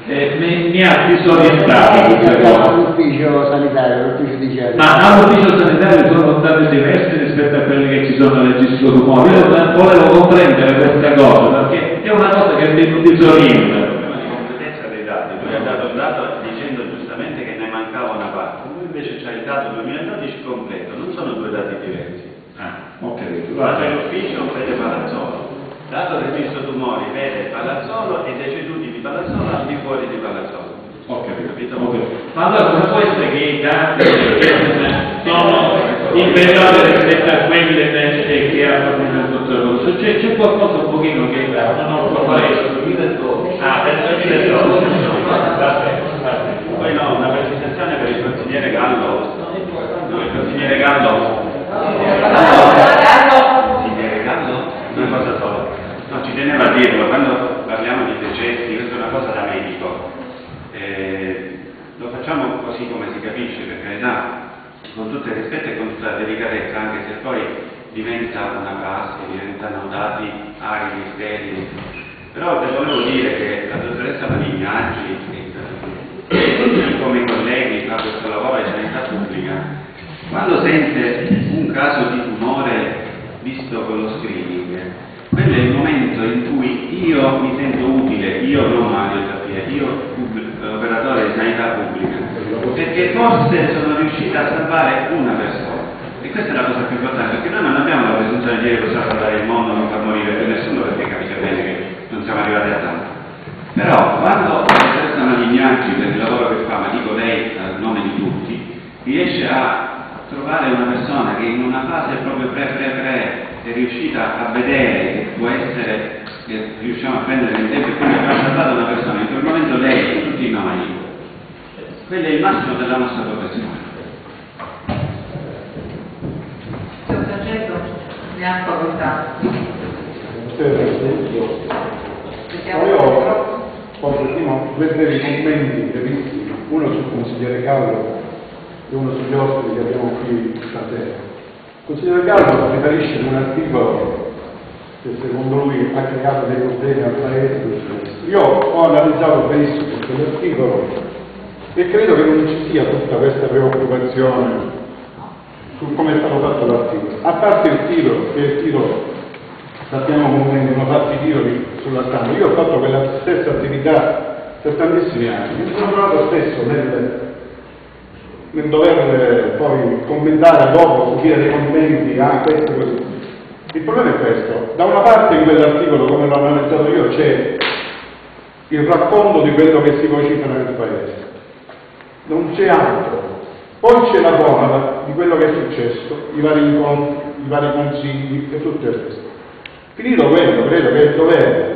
eh, mi, mi ha disorientato questa cosa. L'ufficio sanitario, l'ufficio di. Ma all'ufficio sanitario sono stati diversi rispetto a quelli che ci sono nel registro tumori. Io volevo comprendere questa cosa perché è una cosa che mi disorienta. problema di competenza dei dati, lui ha dato dicendo giustamente che ne mancava una parte, lui invece c'ha il dato 2012 completo, non sono due dati diversi. Ah, ho capito. Guarda, l'ufficio vede Palazzolo, dato registro tumori vede Palazzolo e deceduti di Palazzolo al di fuori di Palazzolo. Ho capito, ho capito. Ma allora non può essere che i dati <laughs> sono inferiori rispetto a quelli che che ha fornito il dottor Rosso. C'è, c'è qualcosa un pochino che non ho compreso. Ah, per il 2012. Poi no, una precisazione per il consigliere Gallo. No, il consigliere Gallo. Consigliere Gallo? Una cosa sola. No, ci tenevo a dirlo, quando parliamo di decessi, questa è una cosa da medico. Eh, lo facciamo così come si capisce, per carità, con tutto il rispetto e con tutta la delicatezza, anche se poi diventa una prassi, diventano dati aridi, sterili. Però le volevo dire che la dottoressa Manignaggi, e come i colleghi fa questo lavoro di sanità pubblica, quando sente un caso di tumore visto con lo screening, quello è il momento in cui io mi sento utile, io non Mario Tappia, io operatore di sanità pubblica, perché forse sono riuscita a salvare una persona. E questa è la cosa più importante, perché noi non abbiamo la presunzione di dire possiamo salvare il mondo, non far morire più nessuno, perché capite bene che siamo arrivati a tanto. Però quando la dottoressa Malignaggi, per il lavoro che fa, ma dico lei a nome di tutti, riesce a trovare una persona che in una fase proprio pre-pre-pre è riuscita a vedere che può essere, che riusciamo a prendere in tempo e quindi abbiamo salvato una persona, in quel momento lei tutti noi, quello è il massimo della nostra professione. Ne ha facoltà. Sentiamo Io posso prima due brevi commenti brevissimi, uno sul consigliere Gallo e uno sugli ospiti che abbiamo qui stasera. Il consigliere Gallo riferisce un articolo che secondo lui ha creato dei problemi al Paese. Io ho analizzato benissimo quell'articolo e credo che non ci sia tutta questa preoccupazione su come è stato fatto l'articolo. A parte il titolo, che il titolo sappiamo come vengono fatti i titoli sulla stampa. Io ho fatto quella stessa attività per tantissimi anni, mi sono trovato spesso nel, nel dover poi commentare dopo, subire dei commenti, ah questo così. Il problema è questo, da una parte in quell'articolo, come l'ho analizzato io, c'è il racconto di quello che si vocifera nel paese, non c'è altro. Poi c'è la cronaca di quello che è successo, i vari incontri, i vari consigli e tutto il resto. Finito quello, credo che il dovere,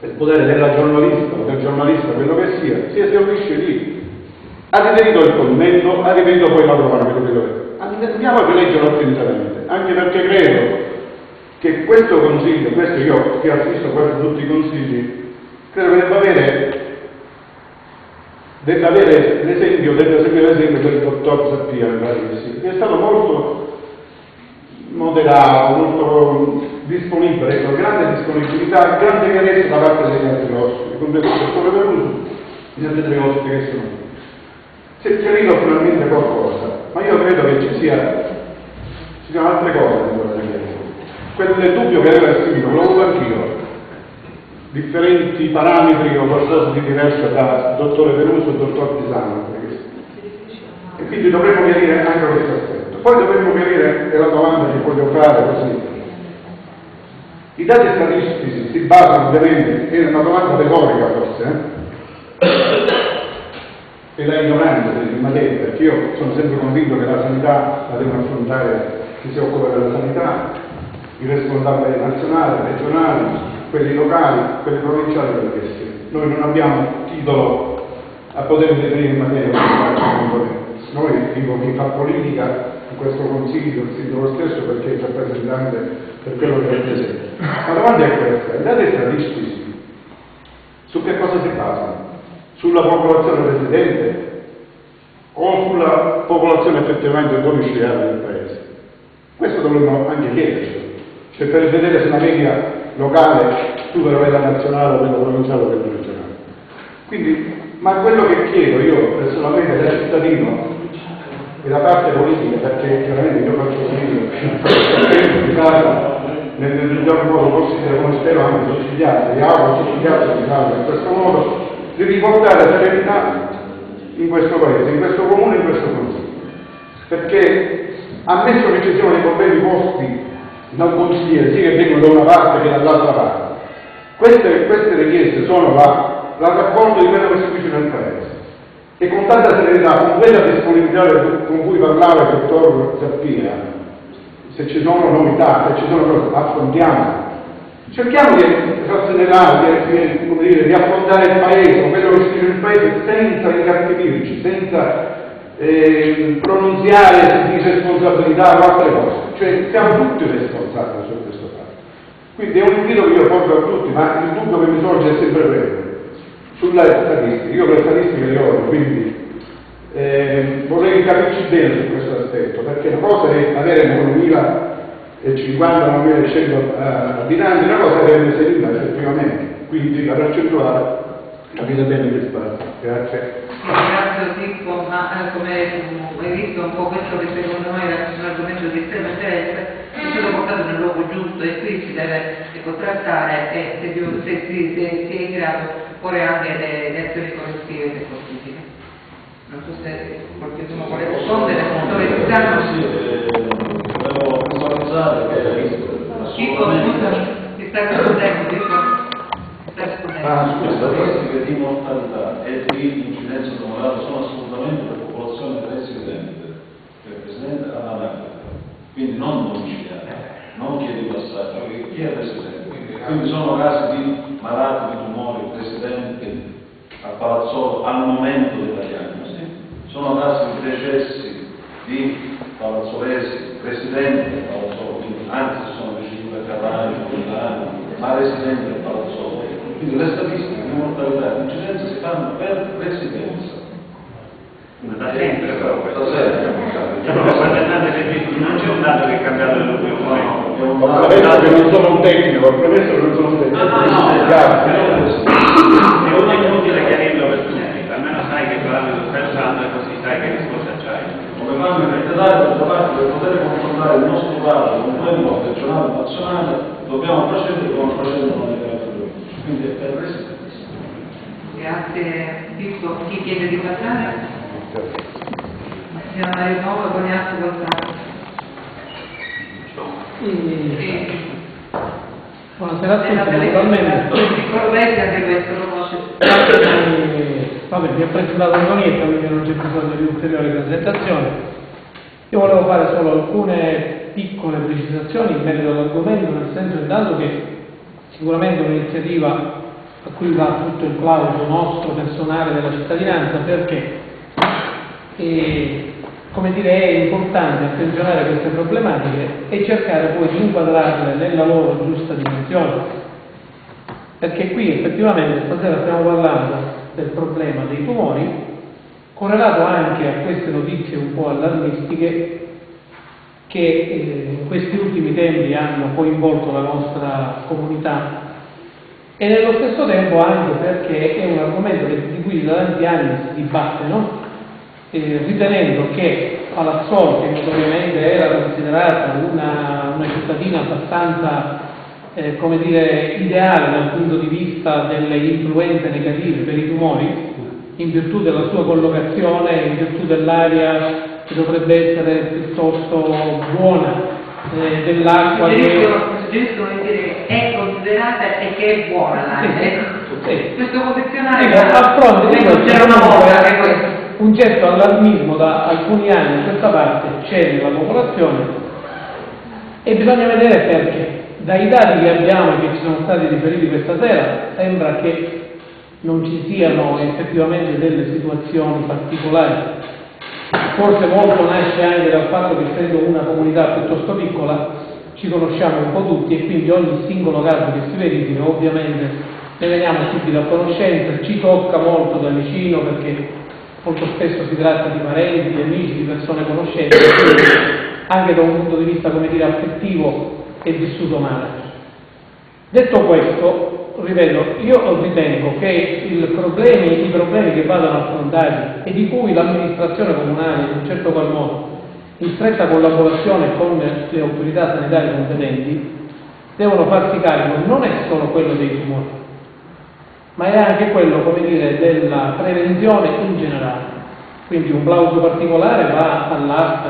il potere della giornalista o del giornalista, quello che sia, si esaurisce lì. ha riferito il commento, ha riferito poi la prova che dovete Andiamo a rileggerlo attentamente, anche perché credo che questo consiglio, questo io che assisto quasi tutti i consigli, credo che debba avere, debba avere l'esempio, del dottor Sappia che è stato molto moderato, molto disponibile, con grande disponibilità, grande chiarezza da parte degli altri ospiti, compreso il dottore Peruso, gli altri ospiti che sono qui. Si è chiarito finalmente qualcosa, ma io credo che ci, sia, ci siano altre cose che vorrei chiarire. Quel dubbio che aveva scritto, l'ho avuto anch'io, differenti parametri o qualcosa di diverso da dottore Peruso e dottor Pisano. E quindi dovremmo chiarire anche questo aspetto. Poi dovremmo chiarire, è la domanda che voglio fare così, i dati statistici si basano ovviamente, è una domanda retorica forse, eh? e la ignoranza in materia, perché io sono sempre convinto che la sanità la devono affrontare chi si occupa della sanità, i responsabili nazionali, regionali, quelli locali, quelli provinciali, quelli che. Noi non abbiamo titolo a poter definire in materia Noi, dico chi fa politica in questo consiglio, il sindaco stesso perché è rappresentante per quello che rappresenta. Ma la domanda è questa, i dati statistici su che cosa si basano? sulla popolazione residente o sulla popolazione effettivamente domiciliare del paese. Questo dovremmo anche chiederci, cioè per vedere se la media locale supera quella nazionale o quella provinciale o quella regionale. Quindi, ma quello che chiedo io personalmente da cittadino e da parte politica, perché chiaramente io faccio politica, nel miglior modo possibile, come spero anche tutti gli altri, auguro tutti gli altri di fare in questo modo, di riportare serenità in questo paese, in questo comune, in questo consiglio. Perché ammesso che ci siano dei problemi posti dal consigliere, sia che vengono da una parte che dall'altra parte, queste, queste richieste sono la, la raccolta di quello che si dice nel paese. E con tanta serenità, con quella disponibilità con cui parlava il dottor Zappia, se ci sono novità, se ci sono cose, affrontiamo Cerchiamo di razionellare, di, di, di, affrontare il paese, quello che si il paese, senza incattivirci, senza eh, pronunziare di responsabilità o altre cose. Cioè siamo tutti responsabili su questo fatto. Quindi è un invito che io porto a tutti, ma il dubbio che mi sorge è sempre quello. Sulla statistica, io le statistiche le ho, quindi eh, vorrei capirci bene su questo aspetto, perché una cosa è avere un'economia e 50 non viene 100 abitanti, una cosa che è inserita effettivamente, quindi la percentuale capite bene che spazio. Grazie. Grazie Filippo, ma eh, come hai visto un po' questo che secondo noi è un argomento di estremo interesse, stato portato nel luogo giusto e qui si deve ecco, trattare e se, se, se, si è in grado porre anche le, le azioni correttive se possibile. Non so se qualcuno vuole rispondere, dove si stanno? pensare che era visto Chico, scusami, ti sta rispondendo, Chico? Ah, scusa, le statistiche di mortalità e di incidenza tumorale sono assolutamente per popolazione residente, cioè residente all'anagrafe, quindi non domiciliare, non chi è di passaggio, chi è residente. Quindi sono casi di malati di tumori residenti a Palazzolo al momento della diagnosi, sono casi di decessi di palazzolesi residenti a Palazzolo, quindi anzi sono vicini a Carrari, ma residenti a Palazzolo. Quindi le statistiche di mortalità e di incidenza si fanno per residenza. Da sempre però Da sempre. Non c'è un dato che è cambiato nell'ultimo Ho premesso che non sono un tecnico, ho premesso che non sono un tecnico. No, no, no. È utile chiarirlo per tutti, almeno sai che parametro stai usando e così sai che risposta c'hai come fanno i veterinari da parte per poter confrontare il nostro dato con quello e nazionale, dobbiamo procedere come procedono le creature. Quindi è per resistenza. Grazie. Visto chi chiede di parlare? Signora Mario Nuovo, con atto. Sì. Buonasera a tutti, naturalmente. Corretti anche questo, conosce. Vabbè, mi ha presentato Antonietta, quindi non c'è bisogno di ulteriori presentazioni. Io volevo fare solo alcune piccole precisazioni in merito all'argomento, nel senso intanto che sicuramente è un'iniziativa a cui va tutto il plauso nostro personale della cittadinanza, perché e, come dire, è importante attenzionare queste problematiche e cercare poi di inquadrarle nella loro giusta dimensione. Perché qui effettivamente stasera stiamo parlando del problema dei tumori, correlato anche a queste notizie un po' allarmistiche che eh, in questi ultimi tempi hanno coinvolto la nostra comunità e nello stesso tempo anche perché è un argomento di cui da tanti anni si dibatte, no? Eh, ritenendo che Palazzolo, che notoriamente era considerata una, una cittadina abbastanza eh, come dire, ideale dal punto di vista delle influenze negative per i tumori, in virtù della sua collocazione, in virtù dell'aria che dovrebbe essere piuttosto buona, eh, dell'acqua che... Suggeriscono di dire è considerata e che è buona l'aria. Sì, sì. Questo posizionario Ecco, a fronte di questo, c'era una volta che comunque, questo. Un certo allarmismo da alcuni anni in questa parte c'è nella popolazione e bisogna vedere perché. Dai dati che abbiamo e che ci sono stati riferiti questa sera sembra che non ci siano effettivamente delle situazioni particolari. Forse molto nasce anche dal fatto che essendo una comunità piuttosto piccola ci conosciamo un po' tutti e quindi ogni singolo caso che si verifica ovviamente ne veniamo subito a conoscenza, ci tocca molto da vicino perché molto spesso si tratta di parenti, di amici, di persone conoscenti, <coughs> anche da un punto di vista come dire affettivo è vissuto male. Detto questo, ripeto, io ritengo che problemi, i problemi che vadano affrontati e di cui l'amministrazione comunale, in un certo qual modo, in stretta collaborazione con le autorità sanitarie competenti, devono farsi carico non è solo quello dei tumori, ma è anche quello, come dire, della prevenzione in generale. Quindi un plauso particolare va all'ART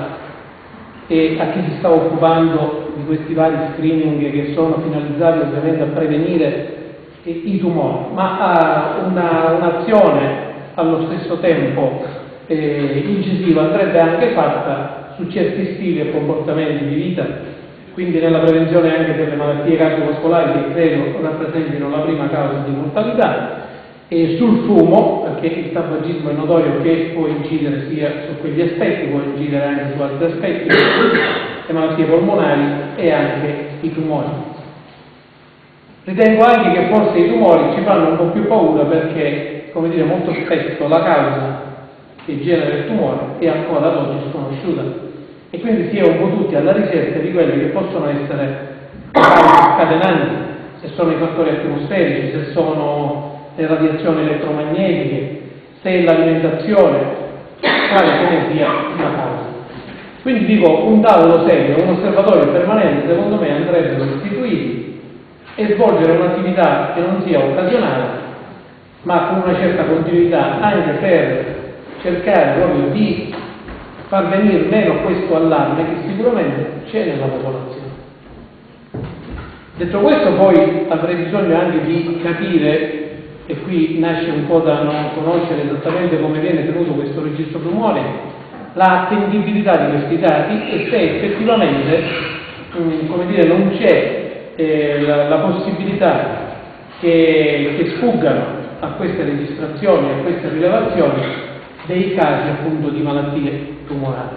e a chi si sta occupando di questi vari screening che sono finalizzati ovviamente a prevenire i tumori, ma a una, un'azione allo stesso tempo eh, incisiva andrebbe anche fatta su certi stili e comportamenti di vita, quindi nella prevenzione anche delle malattie cardiovascolari che credo rappresentino la prima causa di mortalità, e sul fumo, perché il tabagismo è notorio che può incidere sia su quegli aspetti, può incidere anche su altri aspetti, <coughs> le malattie polmonari e anche i tumori. Ritengo anche che forse i tumori ci fanno un po' più paura perché, come dire, molto spesso la causa che genera il tumore è ancora ad oggi sconosciuta e quindi si è un po' tutti alla ricerca di quelle che possono essere scatenanti, se sono i fattori atmosferici, se sono le radiazioni elettromagnetiche, se è l'alimentazione, quale che ne sia la causa. Quindi dico, un tavolo serio, un osservatorio permanente, secondo me andrebbero istituiti e svolgere un'attività che non sia occasionale, ma con una certa continuità, anche per cercare proprio di far venire meno questo allarme che sicuramente c'è nella popolazione. Detto questo poi avrei bisogno anche di capire, e qui nasce un po' da non conoscere esattamente come viene tenuto questo registro tumori, la attendibilità di questi dati e se effettivamente mh, come dire, non c'è eh, la, la, possibilità che, che sfuggano a queste registrazioni, a queste rilevazioni, dei casi appunto di malattie tumorali.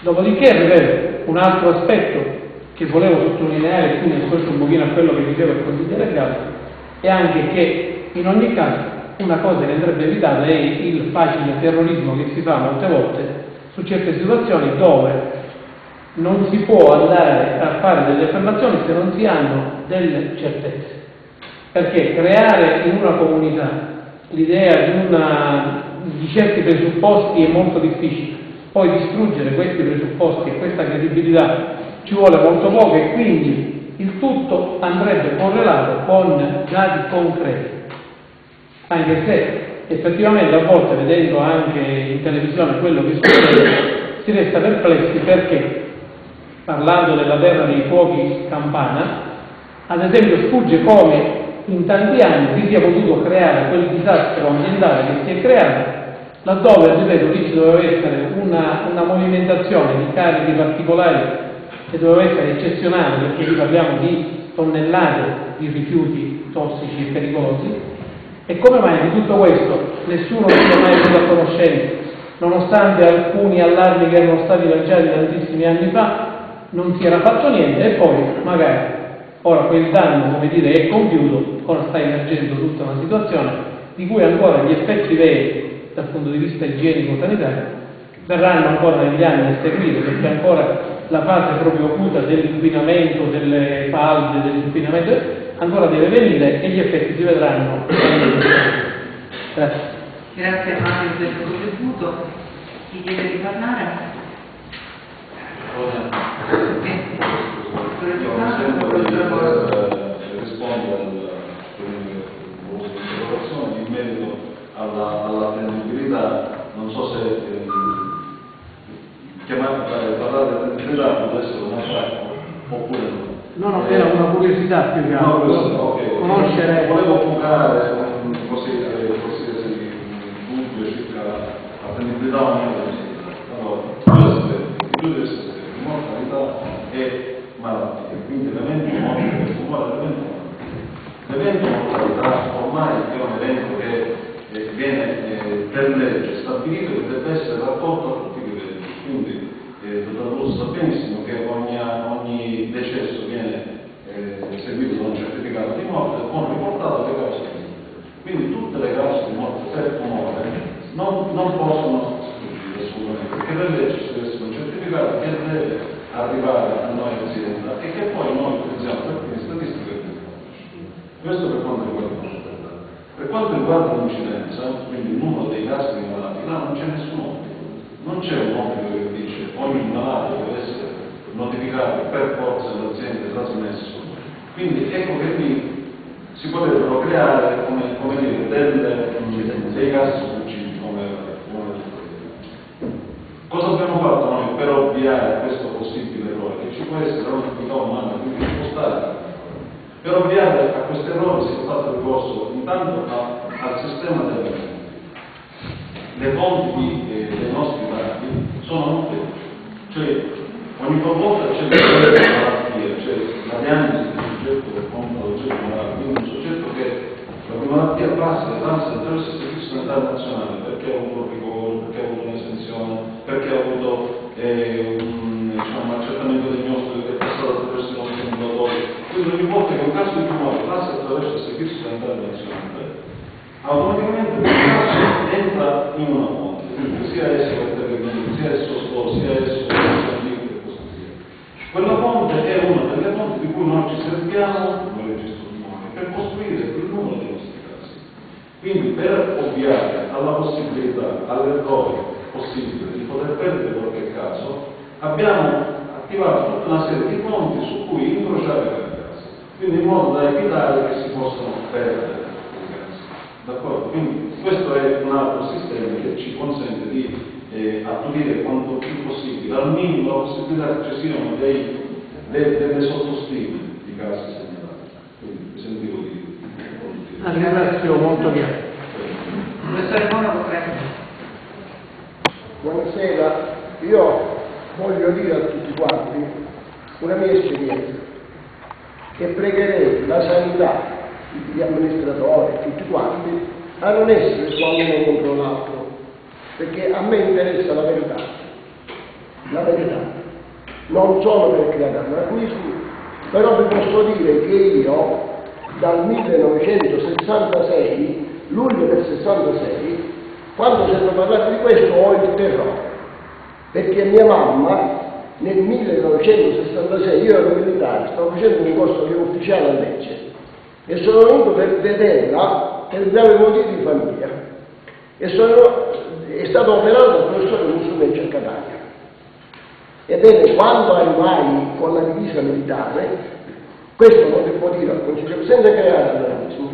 Dopodiché, ripeto, un altro aspetto che volevo sottolineare, quindi questo un pochino a quello che diceva il consigliere Gallo, è anche che in ogni caso una cosa che andrebbe evitata è il facile terrorismo che si fa molte volte su certe situazioni dove non si può andare a fare delle affermazioni se non si hanno delle certezze. Perché creare in una comunità l'idea di, una, di certi presupposti è molto difficile, poi distruggere questi presupposti e questa credibilità ci vuole molto poco e quindi il tutto andrebbe correlato con dati concreti, anche se effettivamente a volte vedendo anche in televisione quello che succede si resta perplessi perché parlando della terra dei fuochi campana, ad esempio sfugge come in tanti anni si sia potuto creare quel disastro ambientale che si è creato, laddove, ripeto, lì ci doveva essere una, una movimentazione di carichi particolari che doveva essere eccezionale, perché qui parliamo di tonnellate di rifiuti tossici e pericolosi, e come mai di tutto questo nessuno si è mai venuto a conoscenza? Nonostante alcuni allarmi che erano stati lanciati tantissimi anni fa, non si era fatto niente e poi magari ora quel danno, come dire, è compiuto, ora sta emergendo tutta una situazione di cui ancora gli effetti veri dal punto di vista igienico-sanitario verranno ancora negli anni a seguire perché ancora la fase proprio acuta dell'inquinamento, delle falde, dell'inquinamento ancora deve venire e gli effetti si vedranno. Grazie. Grazie a Mario per il contributo. Chi chiede di parlare? in merito alla, alla tendibilità, non so se eh, chiamare, parlare di tendibilità può essere un attacco oppure no. No, no, era una curiosità più che altro. No, ok. Conoscere. Volevo focare un, così, eh, qualsiasi dubbio circa la tendibilità o meno Allora, di questi aspetti, mortalità e malattia, quindi l'evento morte questo uguale all'evento morte. L'evento mortalità ormai è un evento che eh, viene per legge stabilito che deve essere raccolto a tutti i livelli, quindi eh, dottor sa benissimo che ogni, ogni decesso viene eh, seguito da un certificato di morte con riportato le cause di morte. Quindi tutte le cause di morte per tumore non, non possono sfuggire assolutamente, perché per legge ci deve essere un certificato che deve arrivare a noi azienda e che poi noi utilizziamo per fini e tecnologici. Questo per quanto riguarda. Per quanto riguarda l'incidenza, quindi il numero dei casi di malati, là non c'è nessun obbligo. Non c'è un obbligo che dice ogni malato deve essere notificato per forza all'azienda trasmesso. Quindi ecco che qui si potrebbero creare come, come dire, delle, dei casi sfuggiti come, come Cosa abbiamo fatto noi per ovviare questo possibile errore? Che ci può essere un'attività umana, quindi spostare. Per ovviare a questo errore si è fatto ricorso intanto a- al sistema delle le fonti eh, dei nostri dati sono molteplici, cioè ogni volta c'è una malattia, cioè la diagnosi del soggetto che compra l'oggetto quindi un soggetto che la malattia passa passa attraverso il servizio sanitario nazionale perché ha avuto un ricovero, perché ha avuto un'esenzione, perché ha avuto eh, un, diciamo, un accertamento diagnostico che è passato attraverso i nostri ambulatori. Quindi ogni volta che un caso di tumore passa attraverso il servizio sanitario nazionale, automaticamente quel caso entra in una fonte, sia esso veterinario, sia esso solo, sia esso sanitario e così via. Quella fonte è una delle fonti di cui noi ci serviamo come registro tumori per costruire il numero dei nostri casi. Quindi per ovviare alla possibilità, all'errore possibile di poter perdere qualche caso, abbiamo attivato tutta una serie di fonti su cui incrociare quei casi, quindi in modo da evitare che si possano perdere. D'accordo? Quindi questo è un altro sistema che ci consente di eh, attutire quanto più possibile, al minimo la possibilità che ci siano dei, de- delle sottostime di casi segnalati. Quindi mi sentivo di... La ringrazio molto Monaco, prego. Buonasera, io voglio dire a tutti quanti una mia esperienza e pregherei la sanità, gli amministratori, tutti quanti, a non essere solo uno contro l'altro, perché a me interessa la verità, la verità. Non sono per creare anarquismi, però vi posso dire che io dal 1966, luglio del 66, quando sento parlare di questo ho il terrore, perché mia mamma nel 1966, io ero militare, stavo facendo un corso di ufficiale a Lecce e sono venuto per vederla per gravi motivi di famiglia e sono, è stato operato dal professore Musumeci a Catania. Ebbene, quando arrivai con la divisa militare, questo lo devo dire al Consiglio, senza creare allarmismo,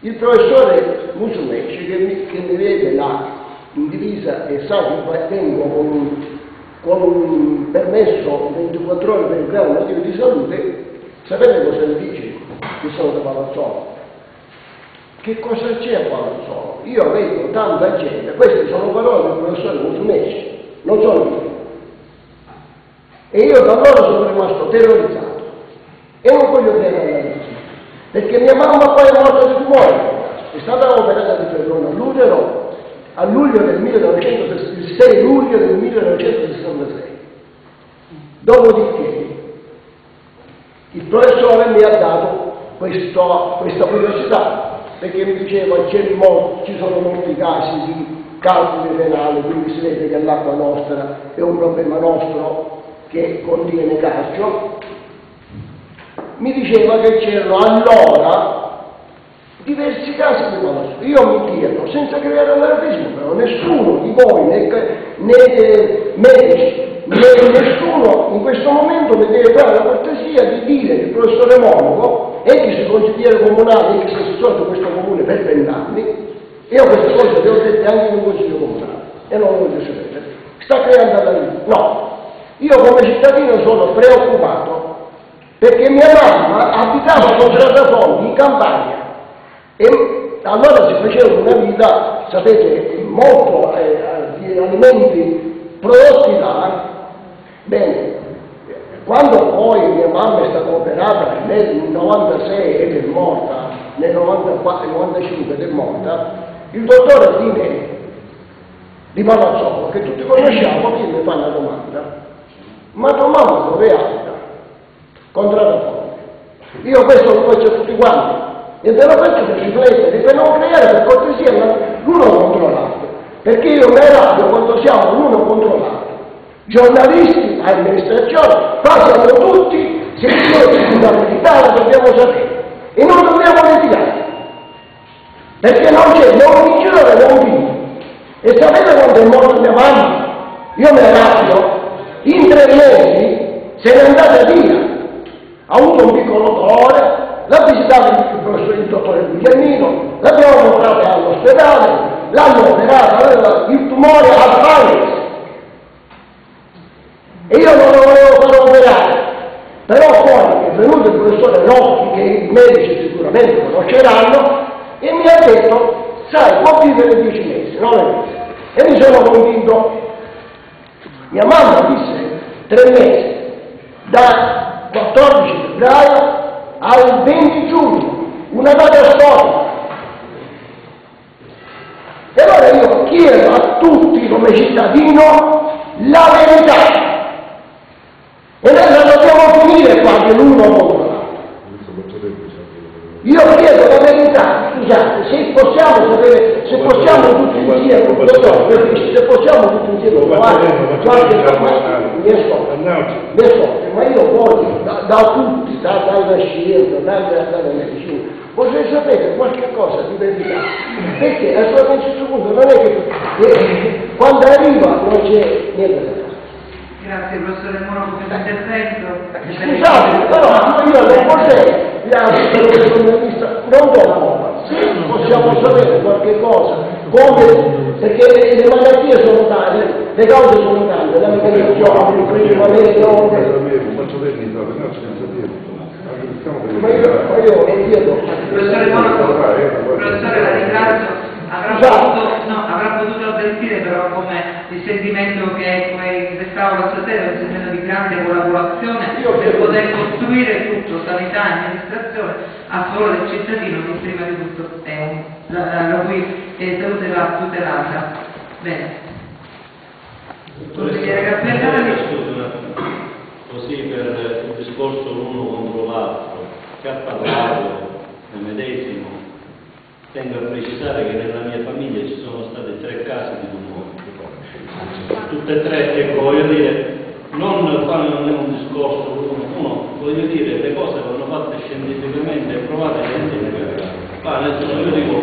il professore Musumeci che mi, che mi vede là in divisa e sa che vengo con un, con un permesso 24 ore per grave motivo di salute, sapete cosa mi dice? Che sono da Palazzolo. Che cosa c'è a Palazzolo? Io vedo tanta gente, queste sono parole del professore Musumeci, non sono mie. E io da allora sono rimasto terrorizzato e non voglio creare allarmismo, perché mia mamma poi è morta di tumore, è stata operata di perdone all'utero a luglio del 1960 il 6 luglio del 1966. Dopodiché il professore mi ha dato questo, questa curiosità perché mi diceva c'è mo- ci sono molti casi di calcoli renali, quindi si vede che l'acqua nostra è un problema nostro che contiene calcio. Mi diceva che c'erano allora diversi casi di malassone. Io mi chiedo, senza creare allarmismo, però nessuno di voi, né, né eh, medici, nessuno in questo momento mi deve fare la cortesia di dire che il professore Monaco, ex consigliere comunale, ex assessore di questo comune per vent'anni, io queste cose le ho dette anche in un consiglio comunale e non lo voglio sapere, sta creando allarmismo. No, io come cittadino sono preoccupato perché mia mamma abitava con Trattafondi in campagna e allora si faceva una vita, sapete, molto eh, di alimenti prodotti là. Bene, quando poi mia mamma è stata operata nel 96 ed è morta, nel 94, 95 ed è morta, il dottore Dine di Palazzolo, che tutti conosciamo, viene mi fa una domanda. Ma tua mamma dove abita? Contratto Io questo lo faccio a tutti quanti e ve lo faccio per riflettere, per non creare per cortesia l'uno contro l'altro, perché io mi arrabbio quando siamo l'uno contro l'altro. Giornalisti, amministrazione, qua siamo tutti, se c'è una verità la dobbiamo sapere e non dobbiamo litigare, perché non c'è vincitore né un vinto. E sapete quando è morto mia mamma? Io mi arrabbio, in tre mesi se n'è andata via, ha avuto un piccolo dolore, l'ha visitato il professor il dottore Guglielmino, l'abbiamo portata all'ospedale, l'hanno operato, aveva il tumore al paese. E io non lo volevo fare operare, però poi è venuto il professore Rossi, che i medici sicuramente conosceranno, e mi ha detto, sai, può vivere dieci mesi, nove mesi. E mi sono convinto. Mia mamma disse tre mesi, da 14 febbraio al 20 giugno, una data storica. E allora io chiedo a tutti come cittadino la verità. E noi la dobbiamo finire qua che l'uno contro. Io chiedo la verità, scusate, se possiamo sapere, se possiamo tutti insieme, se possiamo tutti insieme trovare qualche mi ascolta, mi ascolta, ma io voglio da, da tutti, da, dalla scienza, dalla, dalla medicina, vorrei sapere qualche cosa di verità, perché a questo punto non è che eh, quando arriva non c'è niente da fare. Grazie professore Moro per questo intervento. Scusate, però io non vorrei non do la colpa, se possiamo sapere qualche cosa, come, perché le malattie sono tante, le cause sono tante, la meccanizzazione, il primo, le ma io, ma io lo chiedo. Professore Monaco, professore la ringrazio, avrà potuto, no, avrà potuto avvertire però come il sentimento che in quest'aula stasera è un sentimento di grande collaborazione per poter costruire tutto, sanità e amministrazione, a favore del cittadino che prima di tutto è un, la, la cui eh, salute va tutelata. Bene. Consigliere Cappellani. Così per il discorso l'uno contro l'altro, che ha parlato del medesimo, tengo a precisare che nella mia famiglia ci sono stati tre casi di tumore. Tutte e tre, ecco, voglio dire, non qua non è un discorso uno, uno, voglio dire, le cose vanno fatte scientificamente e provate scientificamente. Ma nel senso io dico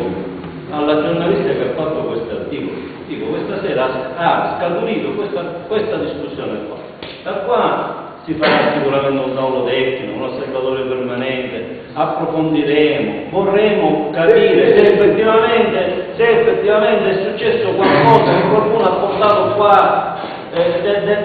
alla giornalista che ha fatto questo articolo, dico questa sera ha scaturito questa, questa discussione qua. Da qua si farà sicuramente un tavolo tecnico, un osservatore permanente, approfondiremo, vorremmo capire se effettivamente, se effettivamente è successo qualcosa che qualcuno ha portato qua eh, de- de-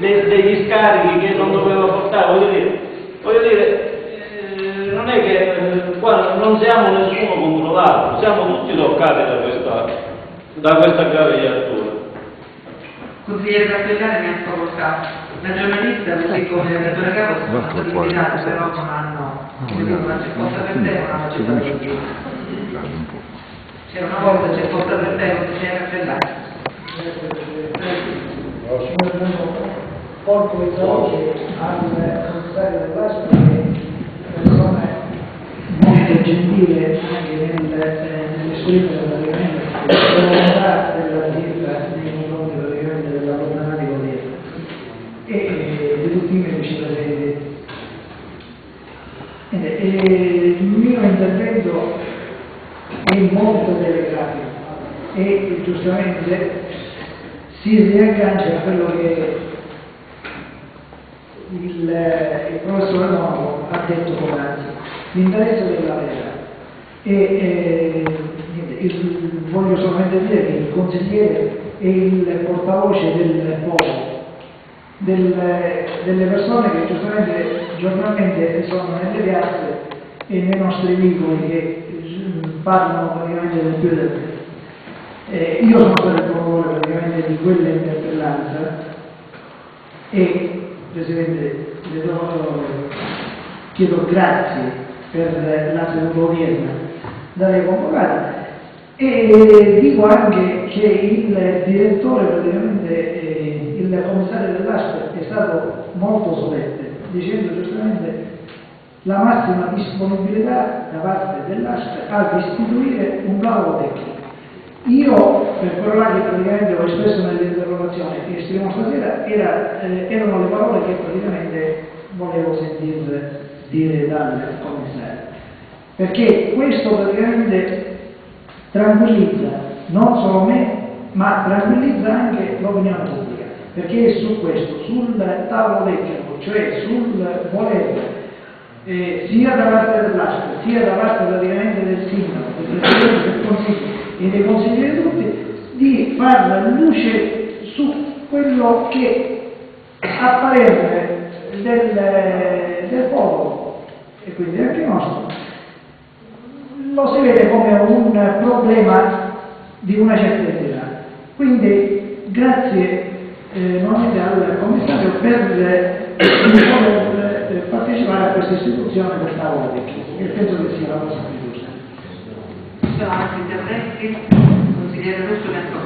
de- degli scarichi che non doveva portare, voglio dire, voglio dire eh, non è che eh, qua non siamo nessuno contro l'altro, siamo tutti toccati da questa, da questa grave iattura. Consigliere Cappellani mi ha facoltà. La giornalista, così come il redattore capo, sono stati invitati, però non hanno, una risposta per te, non hanno accettato il Se una volta c'è portato il tempo, bisogna cancellare. porto i saluti al commissario dell'ASPA che è persona molto gentile anche nel, eh, nell'esprimere praticamente la volontà dell'azienda nei confronti praticamente della problematica odierna e eh, di tutti i medici presenti. E, e il mio intervento è molto delicato e giustamente si riaggancia a quello che il, il professore Novo ha detto poc'anzi, l'interesse della vera. E, eh, il- voglio solamente dire che il consigliere è il portavoce del popolo, del- delle persone che giustamente giornalmente sono nelle piazze e nei nostri vicoli che mm, parlano praticamente del più del meno. Eh, io sono stato il promotore praticamente di quella interpellanza e Presidente, le do, chiedo grazie per la seduta odierna da lei convocata e dico anche che il direttore, praticamente eh, il commissario dell'ASPE è stato molto solette, dicendo giustamente la massima disponibilità da parte dell'ASPE ad istituire un tavolo tecnico. Io, per quello là che praticamente ho espresso nell'interrogazione che esprimo stasera, era, eh, erano le parole che praticamente volevo sentire dire dal commissario. Perché questo praticamente tranquillizza non solo me, ma tranquillizza anche l'opinione pubblica. Perché su questo, sul tavolo tecnico, cioè sul voler eh, sia da parte dell'ASPE, sia da parte praticamente del sindaco, del Presidente del Consiglio e dei consiglieri tutti, di fare luce su quello che a parere del, del popolo e quindi anche nostro lo si vede come un problema di una certa entità. Quindi grazie eh, al commissario per eh, partecipare a questa istituzione del tavolo tecnico, che penso che sia la cosa più giusta. Ci sono altri interventi? Consigliere Russo ne ha.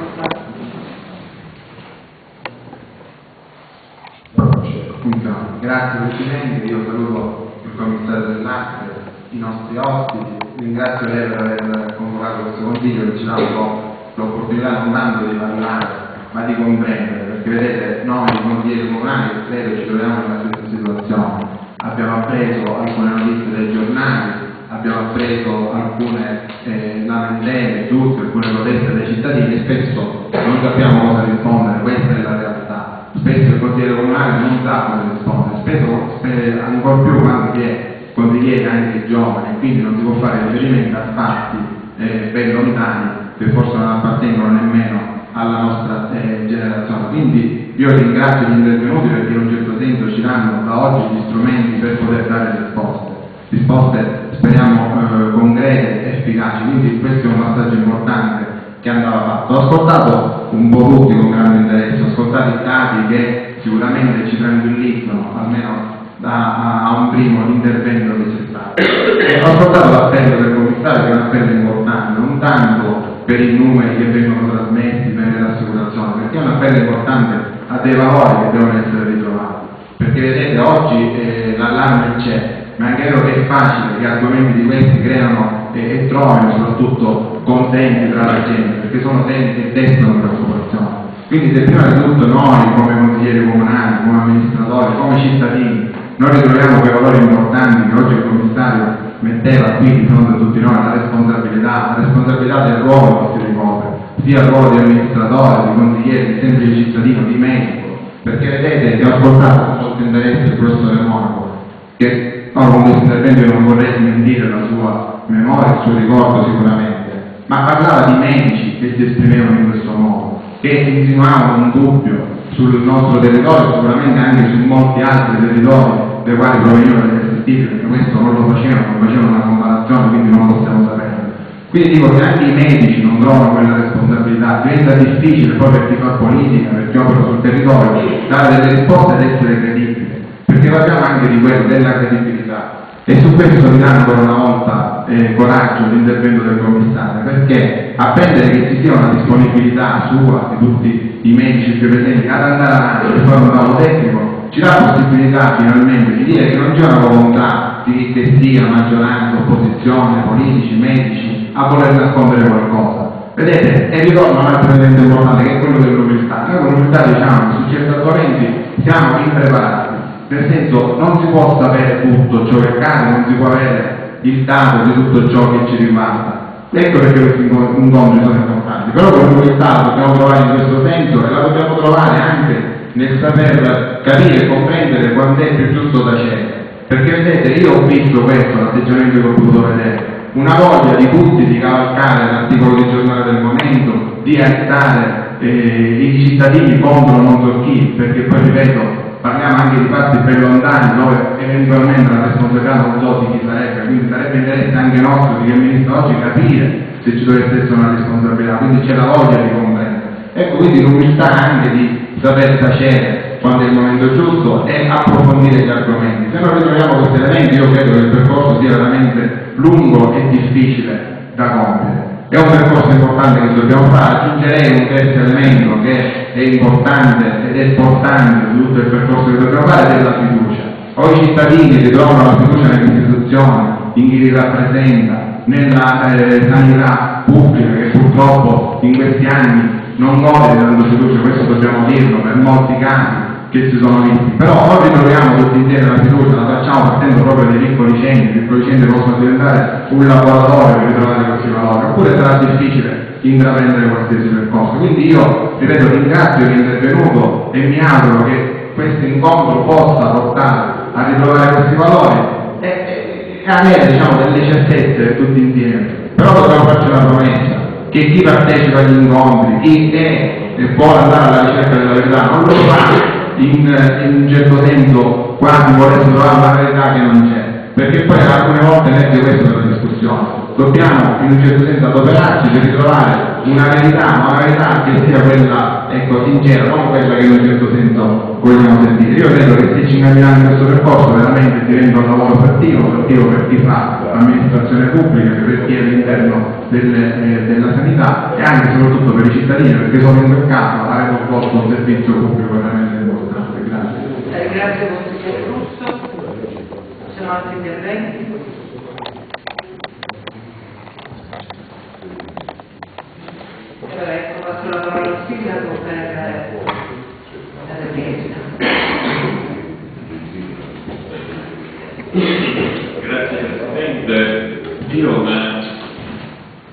Funziona. Grazie Presidente, io saluto il commissario dell'arte, i nostri ospiti, ringrazio lei per aver convocato questo consiglio che ci dà un po' l'opportunità non tanto di parlare ma di comprendere, perché vedete noi consiglieri comunali credo ci troviamo nella stessa situazione. Abbiamo appreso alcune notizie dai giornali, abbiamo appreso alcune eh, lamentele, giuste, alcune proteste dai cittadini e spesso non sappiamo cosa rispondere, questa è la realtà spesso il consigliere comunale non sa come rispondere, spesso eh, ancora più quando si è consigliere anche giovane, quindi non si può fare riferimento a fatti eh, ben lontani che forse non appartengono nemmeno alla nostra eh, generazione. Quindi io ringrazio gli intervenuti perché in un certo senso ci danno da oggi gli strumenti per poter dare risposte, risposte speriamo eh, concrete e efficaci, quindi questo è un passaggio importante che andava fatto. Ho ascoltato un po' tutti con grande interesse, ho ascoltato i dati che sicuramente ci tranquillizzano, almeno da, a, un primo intervento che c'è stato. Ho ascoltato l'appello del commissario che è un appello importante, non tanto per i numeri che vengono trasmessi, appello importante a dei valori che devono essere ritrovati. Perché vedete, oggi eh, l'allarme c'è, ma è vero che è facile che argomenti di questi creano e, e trovino soprattutto contenti tra la gente, perché sono temi che destano preoccupazione. Quindi se prima di tutto noi come consiglieri comunali, come amministratori, come cittadini, noi ritroviamo quei valori importanti che oggi il commissario metteva qui di fronte a tutti noi, la responsabilità, la responsabilità del ruolo che si ricopre, sia il ruolo di amministratore, di consigliere, di semplice cittadino, di medico, perché vedete che ho ascoltato molto interesse il professore Monaco, che no, con questo intervento non vorrei smentire la sua memoria, il suo ricordo sicuramente, ma parlava di medici che si esprimevano in questo modo, che insinuavano un dubbio sul nostro territorio, sicuramente anche su molti altri territori dai quali provenivano delle aspettative, perché questo non lo facevano, non facevano una comparazione, quindi non lo possiamo sapere. Quindi dico che anche i medici non trovano quella responsabilità, diventa difficile poi per chi fa politica, per chi opera sul territorio, dare delle risposte ed essere credibili, perché parliamo anche di quello, della credibilità. E su questo mi dà ancora una volta eh, coraggio l'intervento del commissario, perché apprendere che ci sia una disponibilità sua di tutti i medici più presenti ad andare avanti per fare un lavoro tecnico ci dà la possibilità finalmente di dire che non c'è una volontà di che sia maggioranza, opposizione, politici, medici a voler nascondere qualcosa. Vedete, e ritorno a un altro elemento importante che è quello dell'umiltà. Noi con l'umiltà diciamo su certi argomenti siamo impreparati, nel senso non si può sapere tutto ciò che accade, non si può avere il dato di tutto ciò che ci riguarda. Ecco perché questi incontri sono importanti, però con l'umiltà dobbiamo trovare in questo senso e la dobbiamo trovare anche nel saper capire e comprendere quando è più giusto tacere. Perché vedete, io ho visto questo, l'atteggiamento che ho potuto vedere, una voglia di tutti di cavalcare l'articolo di giornale del momento, di aiutare eh, i cittadini contro non so chi, perché poi ripeto, parliamo anche di fatti ben lontani dove eventualmente la responsabilità non so di chi sarebbe, quindi sarebbe interesse anche nostro di che Ministro oggi capire se ci dovesse essere una responsabilità, quindi c'è la voglia di comprendere. Ecco quindi l'umiltà anche di saper tacere quando è il momento giusto e approfondire gli argomenti. Se non ritroviamo questi elementi io credo che il percorso sia veramente lungo e difficile da compiere. È un percorso importante che dobbiamo fare, aggiungerei un terzo elemento che è importante ed è portante di tutto il percorso che dobbiamo fare ed è la fiducia. O i cittadini ritrovano la fiducia nelle istituzioni, in chi li rappresenta, nella eh, sanità pubblica che purtroppo in questi anni non gode tanta fiducia, questo dobbiamo dirlo per molti casi che si sono visti, però o ritroviamo tutti insieme la fiducia, la facciamo partendo proprio dai piccoli centri, i piccoli centri possono diventare un laboratorio per ritrovare questi valori, oppure sarà difficile intraprendere qualsiasi percorso. Quindi io, ripeto, ringrazio l'intervenuto e mi auguro che questo incontro possa portare a ritrovare questi valori e, e, e avere diciamo, delle certezze tutti insieme. Però dobbiamo farci una promessa, che chi partecipa agli incontri, chi è e può andare alla ricerca della verità, non lo fa in, in un certo senso quasi volesse trovare una verità che non c'è, perché poi alcune volte neanche questa è una discussione. Dobbiamo in un certo senso adoperarci per ritrovare una verità, ma una verità che sia quella ecco, sincera, non quella che in un certo senso vogliamo sentire. Io credo che se ci incammiamo in questo percorso veramente diventa un lavoro fattivo, fattivo per chi fa amministrazione pubblica, per chi è all'interno delle, eh, della sanità e anche e soprattutto per i cittadini, perché solo in quel caso avremo svolto un servizio pubblico veramente. Grazie. Consigliere Russo. Ci sono altri interventi? Allora, ecco, passo la parola al sindaco per la richiesta. Grazie Presidente. Io ma,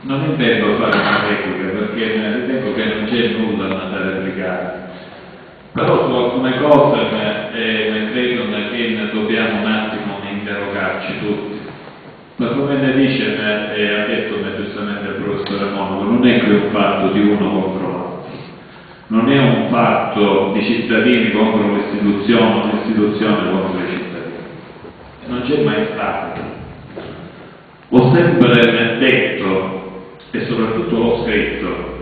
non intendo fare una replica perché ritengo che non c'è nulla da replicare. Però su alcune cose eh, credo che dobbiamo un attimo interrogarci tutti. Ma come ne dice e eh, ha detto giustamente il professore Monaco, non è che un fatto di uno contro l'altro, non è un fatto di cittadini contro l'istituzione o l'istituzione contro i cittadini. Non c'è mai stato. Ho sempre detto, e soprattutto l'ho scritto,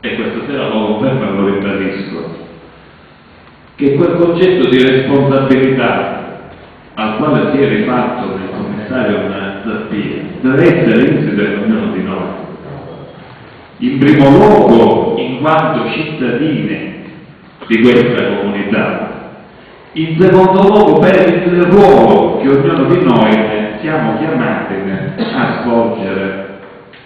e questa sera lo confermo e lo ribadisco, che quel concetto di responsabilità al quale si è rifatto nel commissario Zappia deve essere insito in ognuno di noi. In primo luogo in quanto cittadini di questa comunità, in secondo luogo per il ruolo che ognuno di noi siamo chiamati a svolgere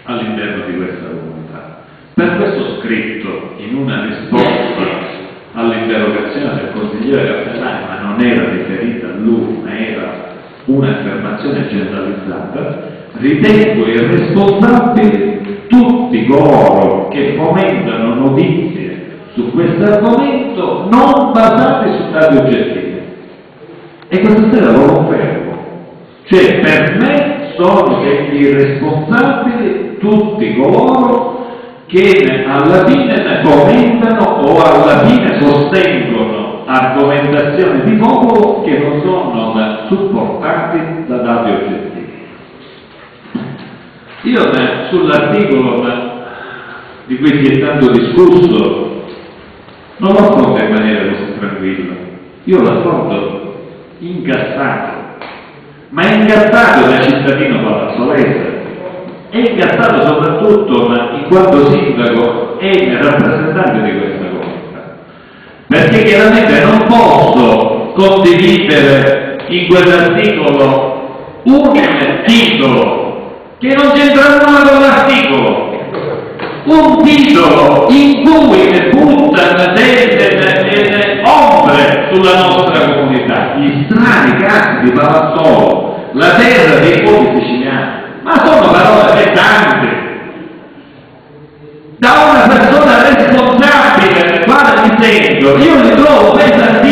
all'interno di questa comunità. Per questo ho scritto in una risposta all'interrogazione del consigliere Castellani, ma non era riferita a lui, ma era un'affermazione generalizzata, ritengo irresponsabili tutti coloro che fomentano notizie su questo argomento non basate su dati oggettivi. E questa sera lo confermo. Cioè, per me sono degli irresponsabili tutti coloro che alla fine fomentano o alla fine sostengono argomentazioni di popolo che non sono supportati da dati oggettivi. Io sull'articolo di cui si è tanto discusso non lo affronto in maniera così tranquilla, io lo affronto incazzato, ma incazzato da cittadino palazzolense è incazzato soprattutto ma in quanto sindaco e il rappresentante di questa comunità. Perché chiaramente non posso condividere in quell'articolo un titolo che non c'entra nulla con l'articolo. Un titolo in cui ne buttano delle ombre sulla nostra comunità gli strani casi di Palazzolo la terra dei popoli siciliani ma sono parole pesanti. Da una persona responsabile, quale mi sento, io mi trovo pesantissimo.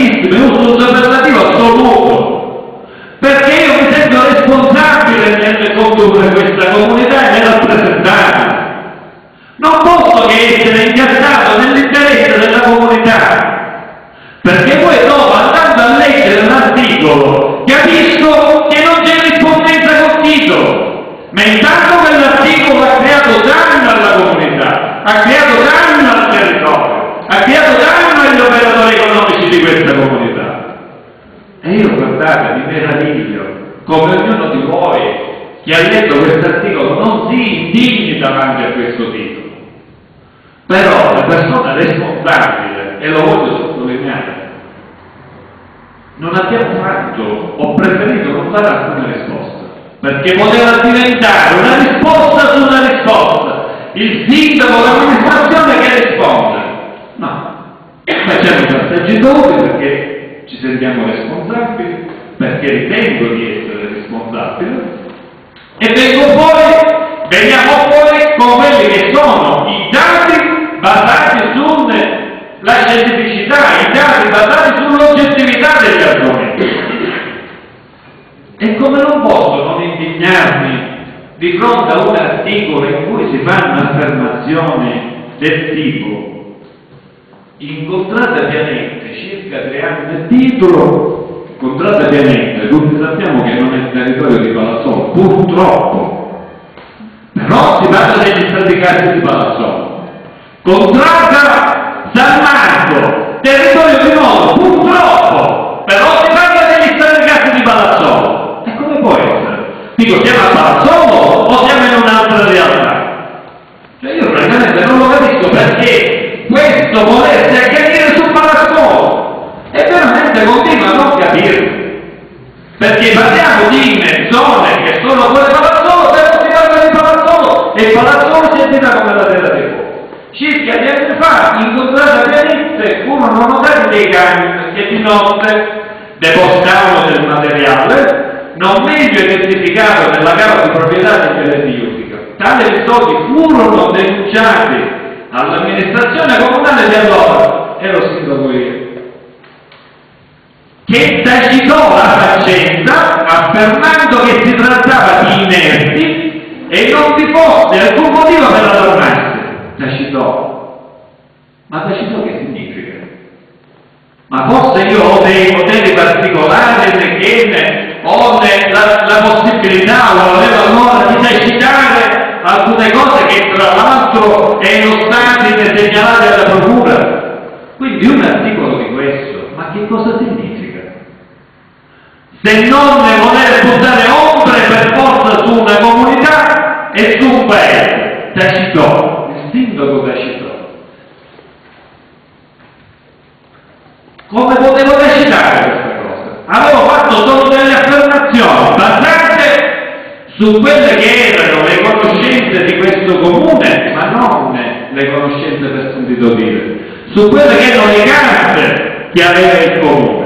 devo dire, su quelle che erano le carte che aveva il comune.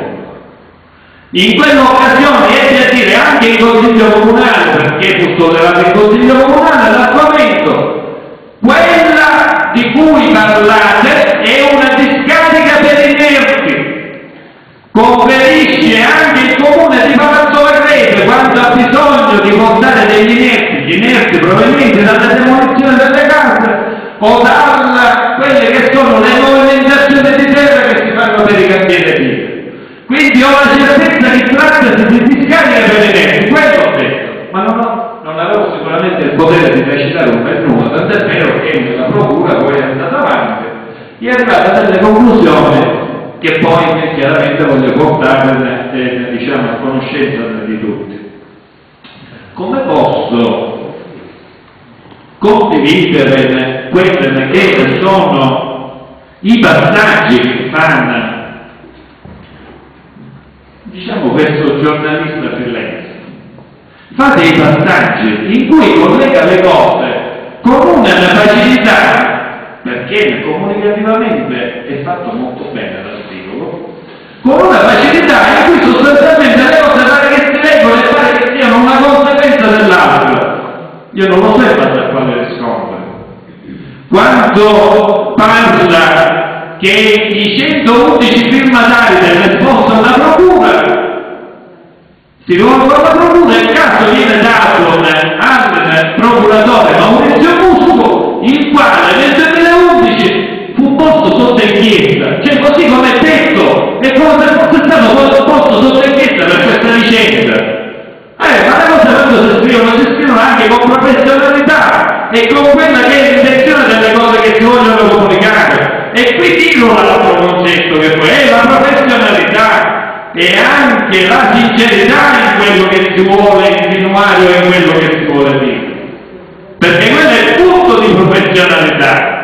In quell'occasione è a dire anche il Consiglio Comunale, perché custodevamo il Consiglio Comunale, l'argomento, quella di cui parlate è una discarica per i nervi. conferisce anche il Comune di Palazzo Varrese quando ha bisogno di portare degli inerti, gli inerti provenienti dalla demolizione delle case o dalla quelle che sono le movimentazioni di terra che si fanno per i cambiati vivi. Quindi ho la certezza che trattasi di fiscali e avvenimenti, quello ho detto, ma non, ho, non avevo sicuramente il potere di recitare un per nulla, tant'è vero che la procura poi è andata avanti e è arrivata a delle conclusioni che poi chiaramente voglio portare diciamo, a conoscenza di tutti. Come posso condividere quelli che sono i passaggi che fanno diciamo verso giornalista freelance fa dei passaggi in cui collega le cose con una facilità perché comunicativamente è fatto molto bene l'articolo con una facilità in cui sostanzialmente le cose pare che si leggono e pare che siano una conseguenza dell'altra io non lo so in base a quale riscontro quando parla che i 111 firmatari del risposto alla procura si rivolgono alla procura e il caso viene dato al procuratore Maurizio Musco il quale nel 2011 fu posto sotto inchiesta. Cioè così come è detto è come se fosse stato posto sotto inchiesta per questa vicenda. Eh, ma le cose quando si scrivono si scrivono anche con professionalità e con quella che è l'intenzione delle cose che si vogliono comunicare e qui dico l'altro concetto che poi è la professionalità e anche la sincerità in quello che si vuole insinuare o in quello che si vuole dire. Perché quello è il punto di professionalità,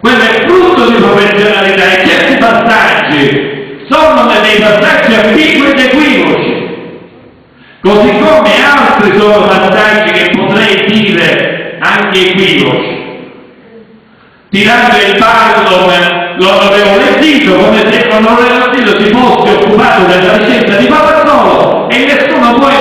quello è il frutto di professionalità e certi passaggi sono dei passaggi ambigui ed equivoci, così come altri sono passaggi che potrei dire anche equivoci. Tirando il ballo l'onorevole Tito come se l'onorevole Tito si fosse occupato della licenza di Papazzolo e nessuno poi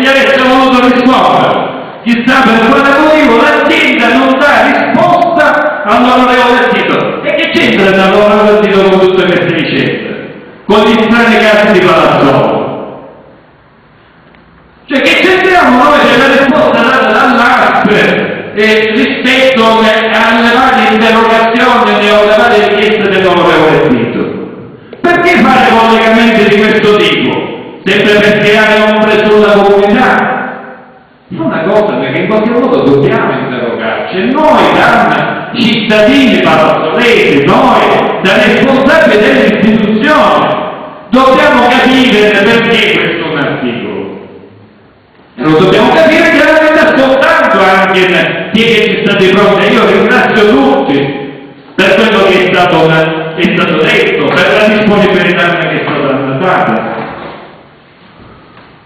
gli avesse voluto rispondere. Chissà per quale motivo l'azienda non dà risposta all'onorevole Tito. E che c'entra l'onorevole Tito con tutte queste vicende? Con gli strani casi di Palazzolo? Cioè che c'entriamo noi della risposta data dall'ASP eh, rispetto alle varie interrogazioni e alle varie richieste dell'onorevole Tito. Perché fare collegamenti di questo tipo? Sempre per creare ombre sulla comunità? È una cosa perché in qualche modo dobbiamo interrogarci, noi da cittadini palazzolesi, noi da responsabili delle istituzioni, dobbiamo capire perché questo è un articolo. E lo dobbiamo capire chiaramente ascoltando anche chi è ci sta di fronte. Io ringrazio tutti per quello che è stato, è stato detto, per la disponibilità che è stata data.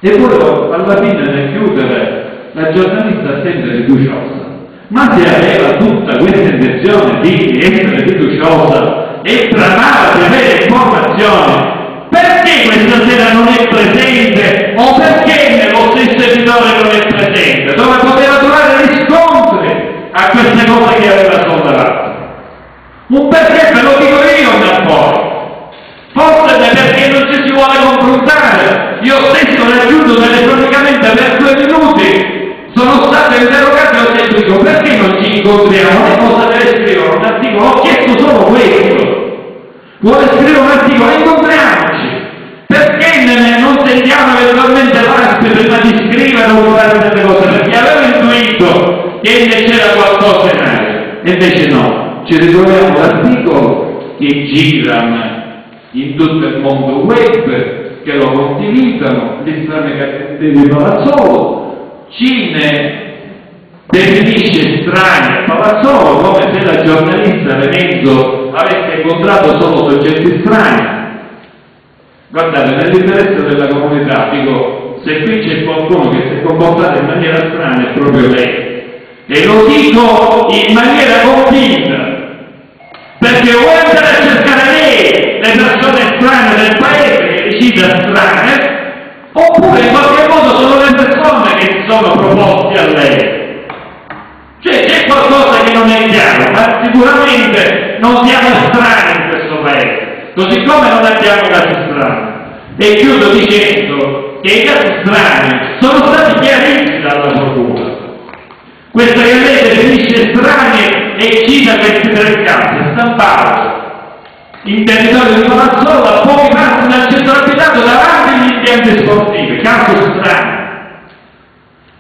E volevo alla fine nel chiudere la giornalista sempre fiduciosa, ma se aveva tutta questa intenzione di essere fiduciosa e tramava di avere informazioni, perché questa sera non è presente o perché nello stesso editore non è presente, dove poteva trovare riscontri a queste cose che aveva sollevato? Un perché ve lo dico io da fuori. Forse perché non ci si vuole confrontare. Io stesso raggiunto telefonicamente per due minuti sono stato interrogato e ho detto dico, perché non ci incontriamo? Lei cosa deve scrivere? Un articolo? Ho chiesto solo questo. Vuole scrivere un articolo? Incontriamoci. Perché non sentiamo eventualmente l'ASP prima di scrivere o fare delle cose? Perché avevo intuito invece c'era qualcosa in aria. E invece no. Ci ritroviamo l'articolo che gira in tutto il mondo web, che lo condividono, le strane di Palazzolo, Cine definisce strani a Palazzolo come se la giornalista Venezzo avesse incontrato solo soggetti strani. Guardate, nell'interesse della comunità, dico, se qui c'è qualcuno che si è comportato in maniera strana è proprio lei. E lo dico in maniera convinta, perché vuoi andare a cercare lei le persone strane del paese che decida strane, oppure in qualche modo sono le persone che si sono proposte a lei. Cioè c'è qualcosa che non è chiaro, ma sicuramente non siamo strani in questo paese, così come non abbiamo casi strani. E chiudo dicendo che i casi strani sono stati chiariti dalla procura. Questa che lei definisce strani e cita tre casi, stampato in territorio di Palazzolo a pochi passi dal centro abitato davanti agli impianti sportivi, caso strano.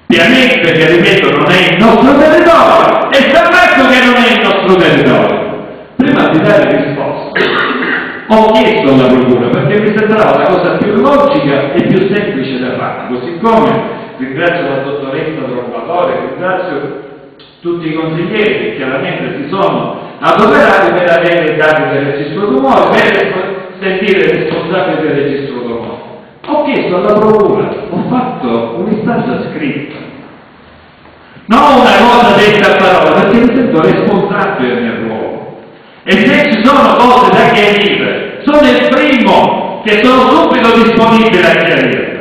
Pianeta che ripeto non è il nostro territorio e San che non è il nostro territorio. Prima di dare risposta ho chiesto alla procura perché mi sembrava la cosa più logica e più semplice da fare, così come ringrazio la dottoressa Trombatore, ringrazio tutti i consiglieri che chiaramente si sono adoperati per avere i dati del registro tumore, per sentire i responsabili del registro tumore. Ho chiesto alla procura, ho fatto un'istanza scritta, non una cosa detta a parola, perché mi sento responsabile nel ruolo. E se ci sono cose da chiarire, sono il primo che sono subito disponibile a chiarire.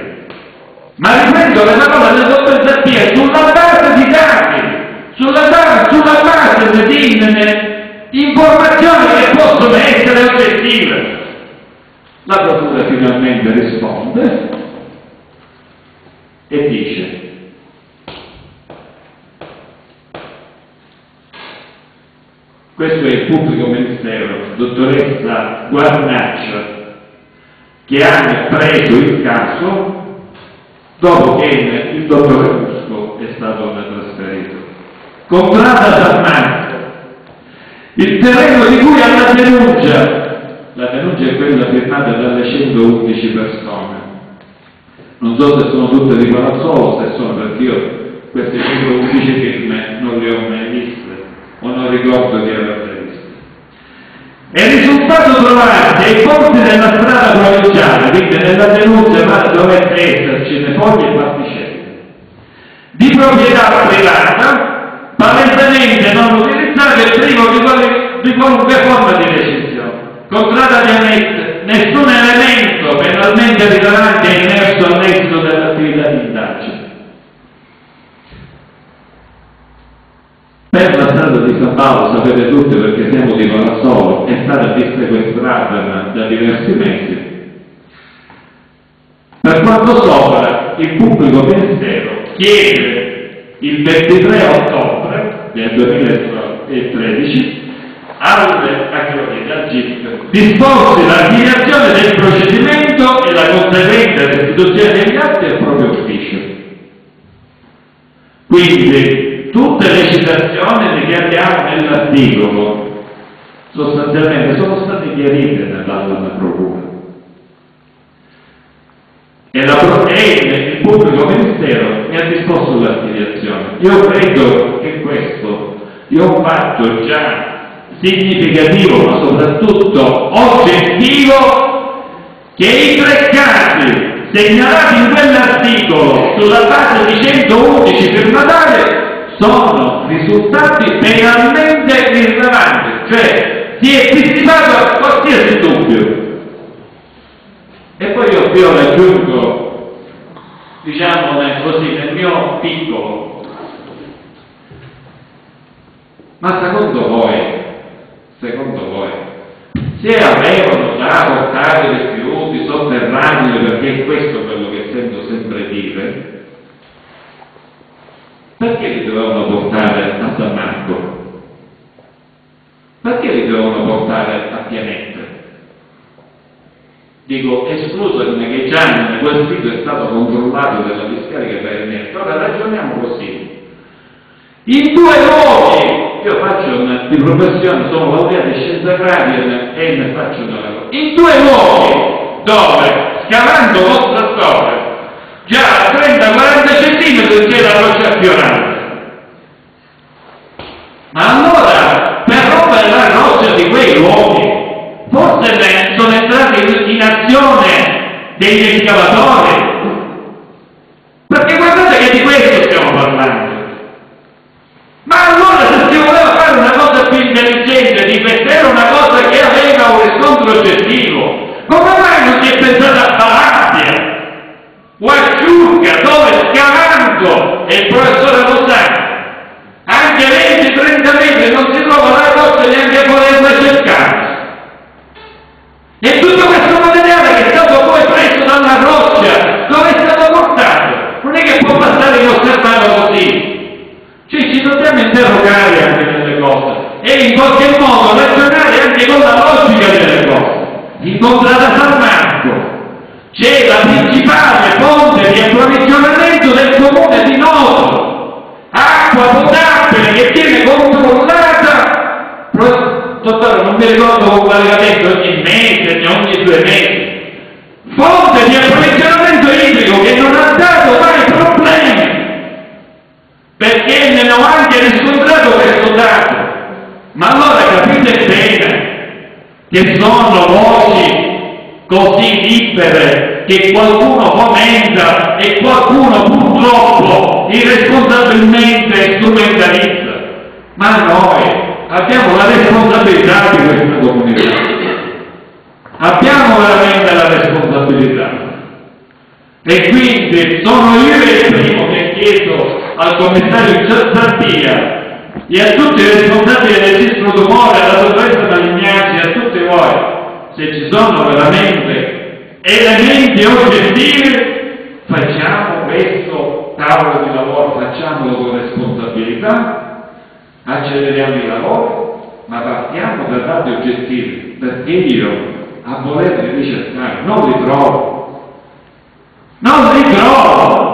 Ma riprendo le parole del dottor Zappia sulla base di dati, sulla base, sulla base di informazioni che possono essere oggettive. La procura finalmente risponde e dice questo è il pubblico ministero, dottoressa Guarnaccia, che ha preso il caso dopo che il dottore Fusco è stato trasferito. Contrada Sarmante, il terreno di cui ha la denuncia, la denuncia è quella firmata dalle 111 persone, non so se sono tutte di Palazzolo, se sono perché io queste 111 firme non le ho mai viste o non ricordo di averle viste. È risultato trovare dei ponti della strada provinciale, quindi nella denuncia ma dovette esserci le foglie e particelle, di proprietà privata, palesemente non utilizzate e privo di, di qualunque forma di decisione. Contrariamente, nessun elemento penalmente rilevante è emerso all'esito dell'attività di indagine. Per la strada di San Paolo, sapete tutti perché siamo di Palazzolo, è stata dissequestrata da diversi mesi. Per quanto sopra, il pubblico ministero chiede il 23 ottobre del 2013 alle al GIP disporsi l'archiviazione del procedimento e la conseguente restituzione degli atti al proprio ufficio. Quindi tutte le citazioni che abbiamo nell'articolo sostanzialmente sono state chiarite nell'altra procura. E, la, e il pubblico ministero mi ha disposto l'archiviazione. Io credo che questo io ho fatto già significativo ma soprattutto oggettivo che i tre casi segnalati in quell'articolo sulla base di 111 firmatari sono risultati penalmente irrilevanti, cioè si è dissipato qualsiasi dubbio. E poi io qui ho raggiungo, diciamo così, nel mio piccolo, ma secondo voi, secondo voi, se avevano già portato rifiuti sotterranei, perché è questo quello che sento sempre dire, perché li dovevano portare a San Marco? Perché li dovevano portare a Pianetta? Dico, escluso che già quel sito è stato controllato dalla discarica per emerso. Ora ragioniamo così. In due luoghi, io faccio una, di professione, sono laureato in scienze agrarie e ne faccio una lavoro. In due luoghi dove, scavando vostra storia, già a 30-40 centimetri c'è la roccia affiorata. Ma allora, per rompere la roccia di quei luoghi, forse sono entrati in azione degli escavatori? Perché guardate che di questo stiamo parlando. Ma allora se si voleva fare una cosa più intelligente, di vedere una cosa che aveva un riscontro oggettivo, come mai non si è pensato a Palazzia? O a Ciurca, dove scavando, il professore lo sa, anche 20-30 metri non si trova la roccia neanche a volerla cercare. E tutto questo materiale che è stato poi preso dalla roccia, dove è stato portato? Non è che può passare inosservato così. Cioè ci dobbiamo interrogare anche delle cose e in qualche modo ragionare anche con la logica delle cose. Incontrata San Marco, c'è la principale fonte di approvvigionamento del comune di Noto, acqua potabile che viene controllata, dottore non mi ricordo con quale ha detto ogni mese, ogni due mesi, fonte di approvvigionamento idrico che non ha dato mai problemi, perché ne ho anche riscontrato dato questo dato, ma allora capite bene che sono voci così libere che qualcuno fomenta e qualcuno purtroppo irresponsabilmente strumentalizza. Ma noi abbiamo la responsabilità di questa comunità. Abbiamo veramente la responsabilità. E quindi sono io il primo che chiedo al commissario Zattia e a tutti i responsabili del registro tumore, alla dottoressa Malignacci, a tutti voi, se ci sono veramente elementi oggettivi, facciamo questo tavolo di lavoro, facciamolo con responsabilità, acceleriamo i lavori, ma partiamo da dati oggettivi, perché io a volerli ricercare non li trovo, non li trovo,